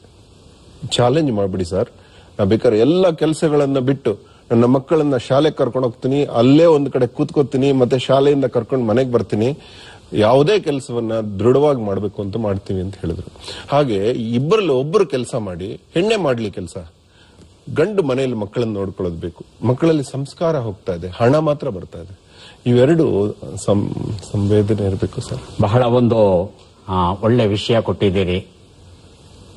[SPEAKER 3] ಚಾಲೆಂಜ್ ಮಾಡ್ಬಿಡಿ, ಸರ್. ನಾ ಬೇಕಾದ್ರೆ ಎಲ್ಲ ಕೆಲಸಗಳನ್ನ ಬಿಟ್ಟು ನನ್ನ ಮಕ್ಕಳನ್ನ ಶಾಲೆಗೆ ಕರ್ಕೊಂಡು ಹೋಗ್ತೀನಿ, ಅಲ್ಲೇ ಒಂದು ಕಡೆ ಕೂತ್ಕೋತೀನಿ, ಮತ್ತೆ ಶಾಲೆಯಿಂದ ಕರ್ಕೊಂಡು ಮನೆಗೆ ಬರ್ತೀನಿ. ಯಾವುದೇ ಕೆಲಸವನ್ನ ದೃಢವಾಗಿ ಮಾಡಬೇಕು ಅಂತ ಮಾಡ್ತೀವಿ ಅಂತ ಹೇಳಿದ್ರು. ಹಾಗೆ ಇಬ್ಬರಲ್ಲಿ ಒಬ್ಬರು ಕೆಲಸ ಮಾಡಿ, ಹೆಣ್ಣೆ ಮಾಡ್ಲಿ ಕೆಲಸ. ಗಂಡು ಮನೆಯಲ್ಲಿ ಮಕ್ಕಳನ್ನ ನೋಡ್ಕೊಳ್ಳೋದು ಬೇಕು. ಮಕ್ಕಳಲ್ಲಿ ಸಂಸ್ಕಾರ ಹೋಗ್ತಾ ಇದೆ, ಹಣ ಮಾತ್ರ ಬರ್ತಾ ಇದೆ. ಇವೆರಡು ಸಂವೇದನೆ ಇರಬೇಕು ಸರ್.
[SPEAKER 1] ಬಹಳ ಒಂದು ಒಳ್ಳೆ ವಿಷಯ ಕೊಟ್ಟಿದ್ದೀರಿ.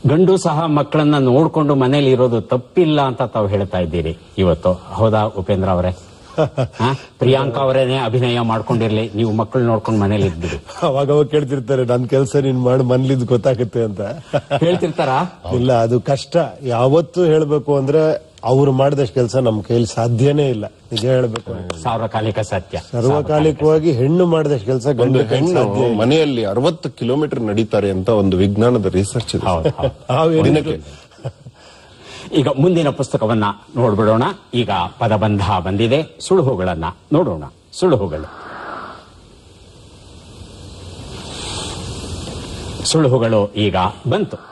[SPEAKER 1] ಗಂಡು ಸಹ ಮಕ್ಕಳನ್ನ ನೋಡ್ಕೊಂಡು ಮನೇಲಿ ಇರೋದು ತಪ್ಪಿಲ್ಲ ಅಂತ ತಾವು ಹೇಳ್ತಾ ಇದ್ದೀರಿ ಇವತ್ತು. ಹೌದಾ ಉಪೇಂದ್ರ ಅವರೇ? ಪ್ರಿಯಾಂಕಾ ಅವರೇನೆ ಅಭಿನಯ ಮಾಡ್ಕೊಂಡಿರ್ಲಿ. ನೀವು ಮಕ್ಕಳು ನೋಡ್ಕೊಂಡು ಮನೇಲಿ ಇದ್ದೀರಿ
[SPEAKER 2] ಅವಾಗ ಅವಾಗ ಕೇಳ್ತಿರ್ತಾರೆ ನನ್ ಕೆಲಸ ನೀನ್ ಮಾಡಿ ಮನ್ಲಿದ್ ಗೊತ್ತಾಗುತ್ತೆ ಅಂತ.
[SPEAKER 1] ಹೇಳ್ತಿರ್ತಾರಾ?
[SPEAKER 2] ಇಲ್ಲ ಅದು ಕಷ್ಟ. ಯಾವತ್ತು ಹೇಳ್ಬೇಕು ಅಂದ್ರೆ ಅವ್ರು ಮಾಡಿದಷ್ಟು ಕೆಲಸ ನಮ್ ಕೈಲಿ ಸಾಧ್ಯನೇ ಇಲ್ಲ. ನಿಜ ಹೇಳ್ಬೇಕು.
[SPEAKER 1] ಸಾರ್ವಕಾಲಿಕ ಸತ್ಯ.
[SPEAKER 2] ಸರ್ವಕಾಲಿಕವಾಗಿ ಹೆಣ್ಣು ಮಾಡಿದಷ್ಟು ಕೆಲಸ ಗಂಡು
[SPEAKER 3] ಹೆಣ್ಣು ಮನೆಯಲ್ಲಿ ಅರವತ್ತು ಕಿಲೋಮೀಟರ್ ನಡೀತಾರೆ ಅಂತ ಒಂದು ವಿಜ್ಞಾನದ ರಿಸರ್ಚ್ ಇದೆ.
[SPEAKER 1] ಈಗ ಮುಂದಿನ ಪುಸ್ತಕವನ್ನ ನೋಡ್ಬಿಡೋಣ. ಈಗ ಪದಬಂಧ ಬಂದಿದೆ. ಸುಳುಹುಗಳನ್ನ ನೋಡೋಣ. ಸುಳುಹುಗಳು ಸುಳುಹುಗಳು ಈಗ ಬಂತು.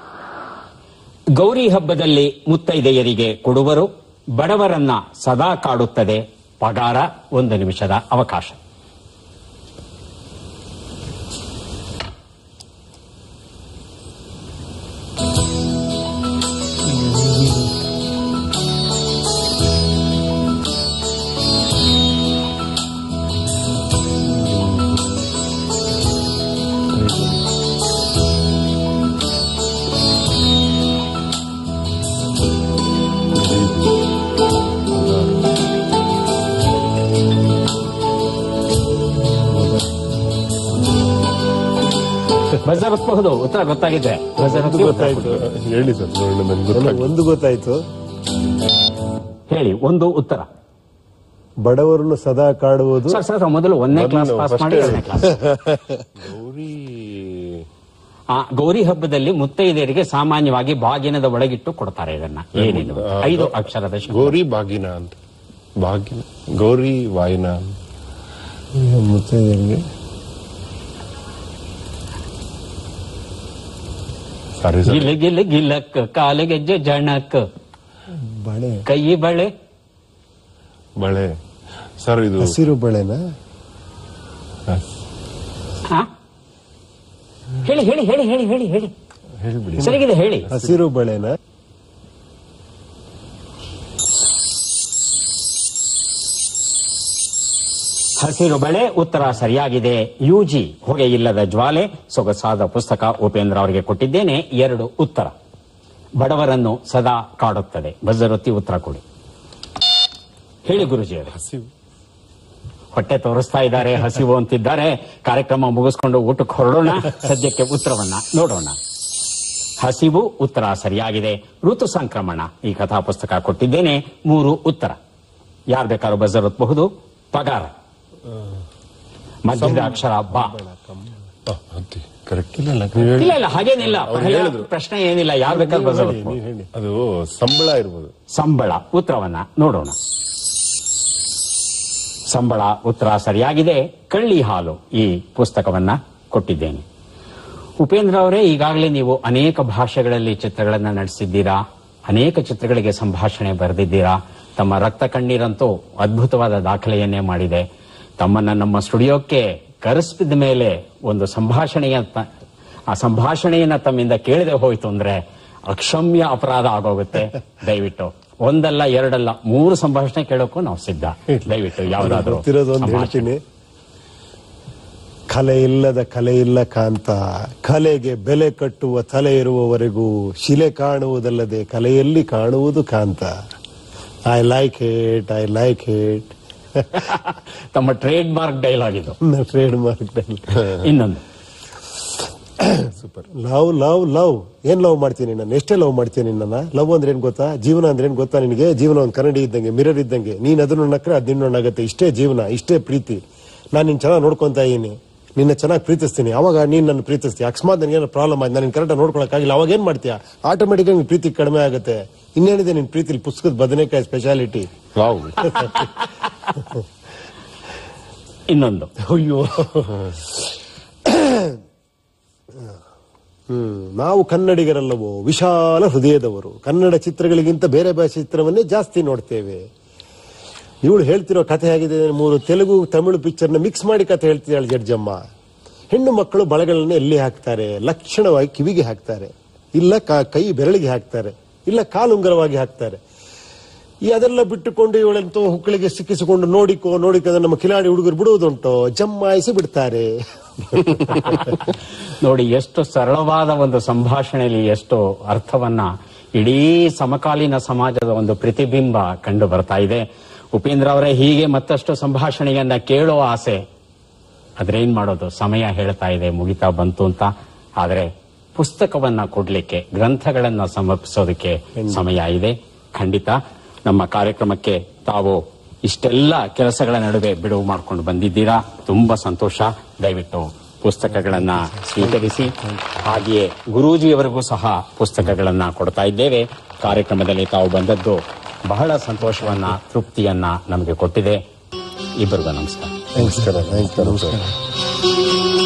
[SPEAKER 1] ಗೌರಿ ಹಬ್ಬದಲ್ಲಿ ಮುತ್ತೈದೆಯರಿಗೆ ಕೊಡುವರು ಬಡವರನ್ನ ಸದಾ ಕಾಡುತ್ತದೆ. ಪಗಾರ ಒಂದು ನಿಮಿಷದ ಅವಕಾಶ. ಉತ್ತರ ಗೊತ್ತಾಗಿದೆ ಬಜಾರ್
[SPEAKER 2] ಒಂದು ಗೊತ್ತಾಯ್ತು
[SPEAKER 3] ಹೇಳಿ ಸರ್.
[SPEAKER 2] ಒಂದು ಗೊತ್ತಾಯ್ತು
[SPEAKER 1] ಹೇಳಿ ಒಂದು ಉತ್ತರ.
[SPEAKER 2] ಬಡವರನ್ನು ಸದಾ ಕಾಡುವುದು
[SPEAKER 1] ಸರ್ ಸರ್ ಮೊದಲು ಒಂದನೇ ಕ್ಲಾಸ್ ಪಾಸ್ ಮಾಡಿ ಕ್ಲಾಸ್.
[SPEAKER 3] ಗೌರಿ.
[SPEAKER 1] ಆ ಗೌರಿ ಹಬ್ಬದಲ್ಲಿ ಮುತ್ತೈದೆಯರಿಗೆ ಸಾಮಾನ್ಯವಾಗಿ ಬಾಗಿನದ ಒಳಗಿಟ್ಟು ಕೊಡ್ತಾರೆ ಇದನ್ನ. ಏನಿದು? ಐದು ಅಕ್ಷರದ
[SPEAKER 3] ಗೌರಿ ಬಾಗಿನ ಅಂತ. ಬಾಗಿನ. ಗೌರಿ ವಾಯಿನ
[SPEAKER 2] ಮತ್ತೆ
[SPEAKER 3] ಸಾರಿ ಗಿಲ್
[SPEAKER 1] ಗಿಲ್ ಗಿಲ ಗಿಲಕ್ ಕಾಲಿಗೆಜ್ಜೆ ಜಣಕ್
[SPEAKER 2] ಬಳೆ.
[SPEAKER 1] ಕೈ ಬಳೆ.
[SPEAKER 3] ಬಳೆ. ಸರ್ ಇದು
[SPEAKER 2] ಹಸಿರು ಬಳೆನಾ?
[SPEAKER 1] ಹೇಳಿ ಹೇಳಿ ಹೇಳಿ ಹೇಳಿ ಹೇಳಿ ಹೇಳಿ ಹೇಳಿ.
[SPEAKER 3] ಹೇಳ್ಬಿಡಿ.
[SPEAKER 1] ಸರಿಗಿದೆ ಹೇಳಿ.
[SPEAKER 2] ಹಸಿರು ಬಳೆನಾ?
[SPEAKER 1] ಹಸಿರು ಬಳೆ ಉತ್ತರ ಸರಿಯಾಗಿದೆ. ಯುಜಿ ಹೊಗೆ ಇಲ್ಲದ ಜ್ವಾಲೆ ಸೊಗಸಾದ ಪುಸ್ತಕ ಉಪೇಂದ್ರ ಅವರಿಗೆ ಕೊಟ್ಟಿದ್ದೇನೆ. ಎರಡು ಉತ್ತರ. ಬಡವರನ್ನು ಸದಾ ಕಾಡುತ್ತದೆ. ಬಜರೊತ್ತಿ ಉತ್ತರ ಕೊಡಿ. ಹೇಳಿ ಗುರುಜಿಯರೇ
[SPEAKER 3] ಹಸಿವು.
[SPEAKER 1] ಹೊಟ್ಟೆ ತೋರಿಸ್ತಾ ಇದ್ದಾರೆ ಹಸಿವು ಅಂತಿದ್ದಾರೆ. ಕಾರ್ಯಕ್ರಮ ಮುಗಿಸ್ಕೊಂಡು ಊಟಕ್ಕೆ ಹೊರಡೋಣ. ಸದ್ಯಕ್ಕೆ ಉತ್ತರವನ್ನ ನೋಡೋಣ. ಹಸಿವು ಉತ್ತರ ಸರಿಯಾಗಿದೆ. ಋತು ಸಂಕ್ರಮಣ. ಈ ಕಥಾ ಪುಸ್ತಕ ಕೊಟ್ಟಿದ್ದೇನೆ. ಮೂರು ಉತ್ತರ. ಯಾರು ಬೇಕಾದ್ರೂ ಬಜರ್ ಪಗಾರ. ಮಧ್ಯದ ಅಕ್ಷರ ಬಾ.
[SPEAKER 3] ಕರೆಕ್ಟ್
[SPEAKER 1] ಇಲ್ಲ ಇಲ್ಲ ಹಾಗೇನಿಲ್ಲ.
[SPEAKER 3] ಹೇಳಿದ್ರು.
[SPEAKER 1] ಪ್ರಶ್ನೆ ಏನಿಲ್ಲ. ಯಾರು ಬೇಕಾದ್ರೂ
[SPEAKER 3] ಅದು ಸಂಬಳ ಇರ್ಬೋದು.
[SPEAKER 1] ಸಂಬಳ ಉತ್ತರವನ್ನ ನೋಡೋಣ. ಸಂಬಳ ಉತ್ತರ ಸರಿಯಾಗಿದೆ. ಕಳ್ಳಿ ಹಾಲು ಈ ಪುಸ್ತಕವನ್ನ ಕೊಟ್ಟಿದ್ದೇನೆ. ಉಪೇಂದ್ರ ಅವರೇ ಈಗಾಗಲೇ ನೀವು ಅನೇಕ ಭಾಷೆಗಳಲ್ಲಿ ಚಿತ್ರಗಳನ್ನ ನಡೆಸಿದ್ದೀರಾ? ಅನೇಕ ಚಿತ್ರಗಳಿಗೆ ಸಂಭಾಷಣೆ ಬರೆದಿದ್ದೀರಾ? ತಮ್ಮ ರಕ್ತ ಕಣ್ಣೀರಂತೂ ಅದ್ಭುತವಾದ ದಾಖಲೆಯನ್ನೇ ಮಾಡಿದೆ. ತಮ್ಮನ್ನ ನಮ್ಮ ಸ್ಟುಡಿಯೋಕ್ಕೆ ಕರೆಸಿದ ಮೇಲೆ ಒಂದು ಸಂಭಾಷಣೆಯ ಆ ಸಂಭಾಷಣೆಯನ್ನ ತಮ್ಮಿಂದ ಕೇಳಿದೆ ಹೋಯ್ತು ಅಂದ್ರೆ ಅಕ್ಷಮ್ಯ ಅಪರಾಧ ಆಗೋಗುತ್ತೆ. ದಯವಿಟ್ಟು. ಒಂದಲ್ಲ ಎರಡಲ್ಲ ಮೂರು ಸಂಭಾಷಣೆ ಕೇಳೋಕ್ಕೂ ನಾವು ಸಿದ್ಧ. ದಯವಿಟ್ಟು ಯಾವ್ದಾದ್ರು.
[SPEAKER 2] ಹೇಳ್ತೀನಿ. ಕಲೆ ಇಲ್ಲದ ಕಲೆ ಇಲ್ಲ ಕಾಂತ. ಕಲೆಗೆ ಬೆಲೆ ಕಟ್ಟುವ ತಲೆ ಇರುವವರೆಗೂ ಶಿಲೆ ಕಾಣುವುದಲ್ಲದೆ ಕಲೆಯಲ್ಲಿ ಕಾಣುವುದು ಕಾಂತ. I like it I like it
[SPEAKER 1] ತಮ್ಮ ಟ್ರೇಡ್ ಮಾರ್ಕ್ ಡೈಲಾಗ್ ಇದು
[SPEAKER 2] ಟ್ರೇಡ್ ಮಾರ್ಕ್
[SPEAKER 1] ಇನ್ನೊಂದು.
[SPEAKER 2] Super love love love. ಏನ್ ಲವ್ ಮಾಡ್ತೀನಿ ನಾನು? ಎಷ್ಟೇ ಲವ್ ಮಾಡ್ತೀನಿ ನನ್ನ? ಲವ್ ಅಂದ್ರೆ ಏನ್ ಗೊತ್ತಾ? ಜೀವನ ಅಂದ್ರೆ ಏನ್ ಗೊತ್ತಾ ನಿನಗೆ? ಜೀವನ ಒಂದು ಕನ್ನಡಿ ಇದ್ದಂಗೆ ಮಿರರ್ ಇದ್ದಂಗೆ. ನೀನ್ ಅದನ್ನ ನಕ್ರೆ ಅದ್ ಆಗುತ್ತೆ ಇಷ್ಟೇ ಜೀವನ ಇಷ್ಟೇ ಪ್ರೀತಿ. ನಾನು ನಿನ್ ಚೆನ್ನಾಗಿ ನೋಡ್ಕೊಂತ ಇದೀನಿ ನಿನ್ನ ಚೆನ್ನಾಗಿ ಪ್ರೀತಿಸ್ತೀನಿ. ಅವಾಗ ನೀನ್ ನನ್ನ ಪ್ರೀತಿಸ್ತೀಯ ಅಕಸ್ಮಾತ್ ನನಗೇನೋ ಪ್ರಾಬ್ಲಮ್ ಆಯ್ತು ನಾನು ಕರೆಕ್ಟ್ ನೋಡ್ಕೊಳಕ್ಕಾಗಿಲ್ಲ. ಅವಾಗ ಏನ್ ಮಾಡ್ತೀಯ? ಆಟೋಮೆಟಿಕ್ ಆಗಿ ಪ್ರೀತಿ ಕಡಿಮೆ ಆಗುತ್ತೆ. ಇನ್ನೇನಿದೆ ನಿನ್ ಪ್ರೀತಿಲಿ ಪುಸ್ತಕದ ಬದನೆಕಾಯಿ ಸ್ಪೆಷಾಲಿಟಿ
[SPEAKER 1] ಇನ್ನೊಂದು.
[SPEAKER 2] ಅಯ್ಯೋ. ಹ್ಮ್ ನಾವು ಕನ್ನಡಿಗರಲ್ಲವೋ ವಿಶಾಲ ಹೃದಯದವರು. ಕನ್ನಡ ಚಿತ್ರಗಳಿಗಿಂತ ಬೇರೆ ಭಾಷೆ ಚಿತ್ರವನ್ನೇ ಜಾಸ್ತಿ ನೋಡ್ತೇವೆ. ಇವಳು ಹೇಳ್ತಿರೋ ಕಥೆ ಆಗಿದೆ ಮೂರು ತೆಲುಗು ತಮಿಳು ಪಿಕ್ಚರ್ನ ಮಿಕ್ಸ್ ಮಾಡಿ ಕಥೆ ಹೇಳ್ತಿದ್ದಾಳೆ ಜಡ್ಜಮ್ಮ. ಹೆಣ್ಣು ಮಕ್ಕಳು ಬಳೆಗಳನ್ನ ಎಲ್ಲಿ ಹಾಕ್ತಾರೆ? ಲಕ್ಷಣವಾಗಿ ಕಿವಿಗೆ ಹಾಕ್ತಾರೆ. ಇಲ್ಲ ಕಾ- ಕೈ ಬೆರಳಿಗೆ ಹಾಕ್ತಾರೆ. ಇಲ್ಲ ಕಾಲುಂಗರವಾಗಿ ಹಾಕ್ತಾರೆ. ಈ ಅದೆಲ್ಲ ಬಿಟ್ಟುಕೊಂಡು ಇವಳೆಂತೋ ಹುಕ್ಕಳಿಗೆ ಸಿಕ್ಕಿಸಿಕೊಂಡು ನೋಡಿಕೋ ನೋಡಿಕೋ ನಮ್ಮ ಕಿಲಾಡಿ ಹುಡುಗರು ಬಿಡುವುದುಂಟು, ಜಮ್ಮಾಯಿಸಿ ಬಿಡ್ತಾರೆ.
[SPEAKER 1] ನೋಡಿ, ಎಷ್ಟು ಸರಳವಾದ ಒಂದು ಸಂಭಾಷಣೆಯಲ್ಲಿ ಎಷ್ಟು ಅರ್ಥವನ್ನ ಇಡೀ ಸಮಕಾಲೀನ ಸಮಾಜದ ಒಂದು ಪ್ರತಿಬಿಂಬ ಕಂಡು ಬರ್ತಾ ಇದೆ. ಉಪೇಂದ್ರ ಅವರೇ ಹೀಗೆ ಮತ್ತಷ್ಟು ಸಂಭಾಷಣೆಯನ್ನ ಕೇಳೋ ಆಸೆ. ಅದ್ರೇನ್ ಮಾಡೋದು? ಸಮಯ ಹೇಳ್ತಾ ಇದೆ, ಮುಗಿತಾ ಬಂತು ಅಂತ. ಆದ್ರೆ ಪುಸ್ತಕವನ್ನ ಕೊಡ್ಲಿಕ್ಕೆ ಗ್ರಂಥಗಳನ್ನ ಸಮರ್ಪಿಸೋದಕ್ಕೆ ಸಮಯ ಇದೆ. ಖಂಡಿತ ನಮ್ಮ ಕಾರ್ಯಕ್ರಮಕ್ಕೆ ತಾವು ಇಷ್ಟೆಲ್ಲ ಕೆಲಸಗಳ ನಡುವೆ ಬಿಡುವು ಮಾಡ್ಕೊಂಡು ಬಂದಿದ್ದೀರಾ? ತುಂಬಾ ಸಂತೋಷ. ದಯವಿಟ್ಟು ಪುಸ್ತಕಗಳನ್ನ ಸ್ವೀಕರಿಸಿ. ಹಾಗೆಯೇ ಗುರೂಜಿಯವರಿಗೂ ಸಹ ಪುಸ್ತಕಗಳನ್ನ ಕೊಡ್ತಾ ಇದ್ದೇವೆ. ಕಾರ್ಯಕ್ರಮದಲ್ಲಿ ತಾವು ಬಂದದ್ದು ಬಹಳ ಸಂತೋಷವನ್ನ ತೃಪ್ತಿಯನ್ನ ನಮಗೆ ಕೊಟ್ಟಿದೆ. ಇಬ್ಬರಿಗೂ
[SPEAKER 2] ನಮಸ್ಕಾರ ನಮಸ್ಕಾರ.